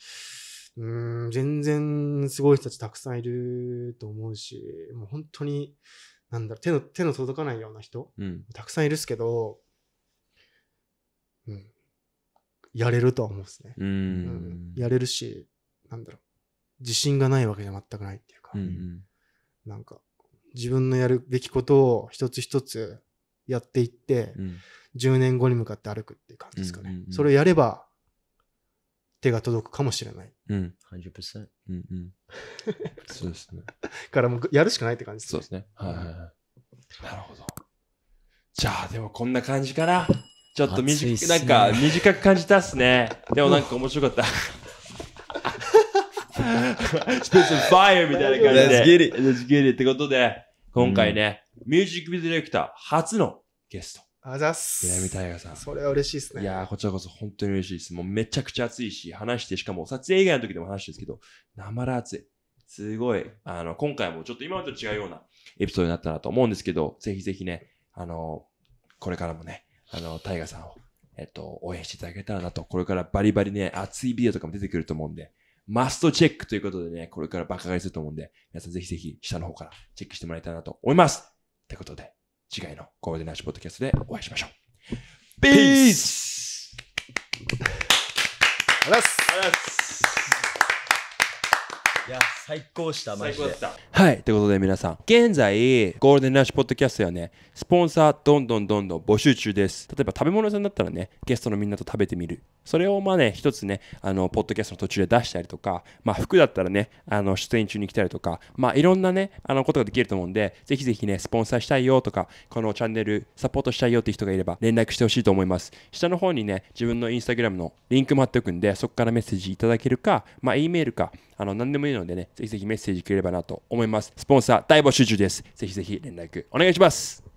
Speaker 2: うーん、全然すごい人たちたくさんいると思うし、もう本当に、なんだろう、手の、手の届かないような人、
Speaker 1: うん。
Speaker 2: たくさんいるっすけど、うん、やれるとは思うんですね。
Speaker 1: う
Speaker 2: うん
Speaker 1: ん
Speaker 2: やれるし、なんだろう、自信がないわけじゃ全くないっていうか、
Speaker 1: うん
Speaker 2: なんか、自分のやるべきことを一つ一つやっていって、
Speaker 1: うん
Speaker 2: 10年後に向かって歩くっていう感じですかね。
Speaker 1: うんうんうん
Speaker 2: それをやれば、手が届くかもしれない。
Speaker 1: うん
Speaker 3: 100%。
Speaker 1: うんうん そうですね。
Speaker 2: からもうやるしかないって感じですね。
Speaker 1: そうですね。はいはいはい。なるほど。じゃあ、でもこんな感じかな。ちょっと短く、
Speaker 3: ね
Speaker 1: なんか短く感じたっすね。でもなんか面白かった。スペースファイアみたいな感じで。
Speaker 3: Let's get it.
Speaker 1: Let's get it ってことで、今回ね、ミュージックビデオディレクター初のゲスト、
Speaker 2: あざっす。
Speaker 1: 南大河さん。
Speaker 2: それは嬉しいですね。
Speaker 1: いやー、こちらこそ本当に嬉しいです。もうめちゃくちゃ暑いし、話して、しかも撮影以外の時でも話してるんですけど、生ら暑い。すごい、あの、今回もちょっと今までと違うようなエピソードになったなと思うんですけど、ぜひぜひね、あの、これからもね、あの、タイガさんを、えっと、応援していただけたらなと、これからバリバリね、熱いビデオとかも出てくると思うんで、マストチェックということでね、これから爆買いすると思うんで、皆さんぜひぜひ下の方からチェックしてもらいたいなと思います。ってことで、次回のゴールデンラッシュポッドキャストでお会いしましょう。ピース
Speaker 2: あざっす。
Speaker 3: いや、最高した、マジで。
Speaker 1: た。はい。ということで皆さん、現在、ゴールデンラッシュポッドキャストはね、スポンサーどんどんどんどん募集中です。例えば食べ物屋さんだったらね、ゲストのみんなと食べてみる。それをまあね、一つね、あの、ポッドキャストの途中で出したりとか、まあ服だったらね、あの、出演中に来たりとか、まあいろんなね、あの、ことができると思うんで、ぜひぜひね、スポンサーしたいよとか、このチャンネルサポートしたいよっていう人がいれば連絡してほしいと思います。下の方にね、自分のインスタグラムのリンクも貼っておくんで、そこからメッセージいただけるか、まあ E メールか、あの、何でもいいのでね、ぜひぜひメッセージくれればなと思います。スポンサー大募集中です。ぜひぜひ連絡お願いします。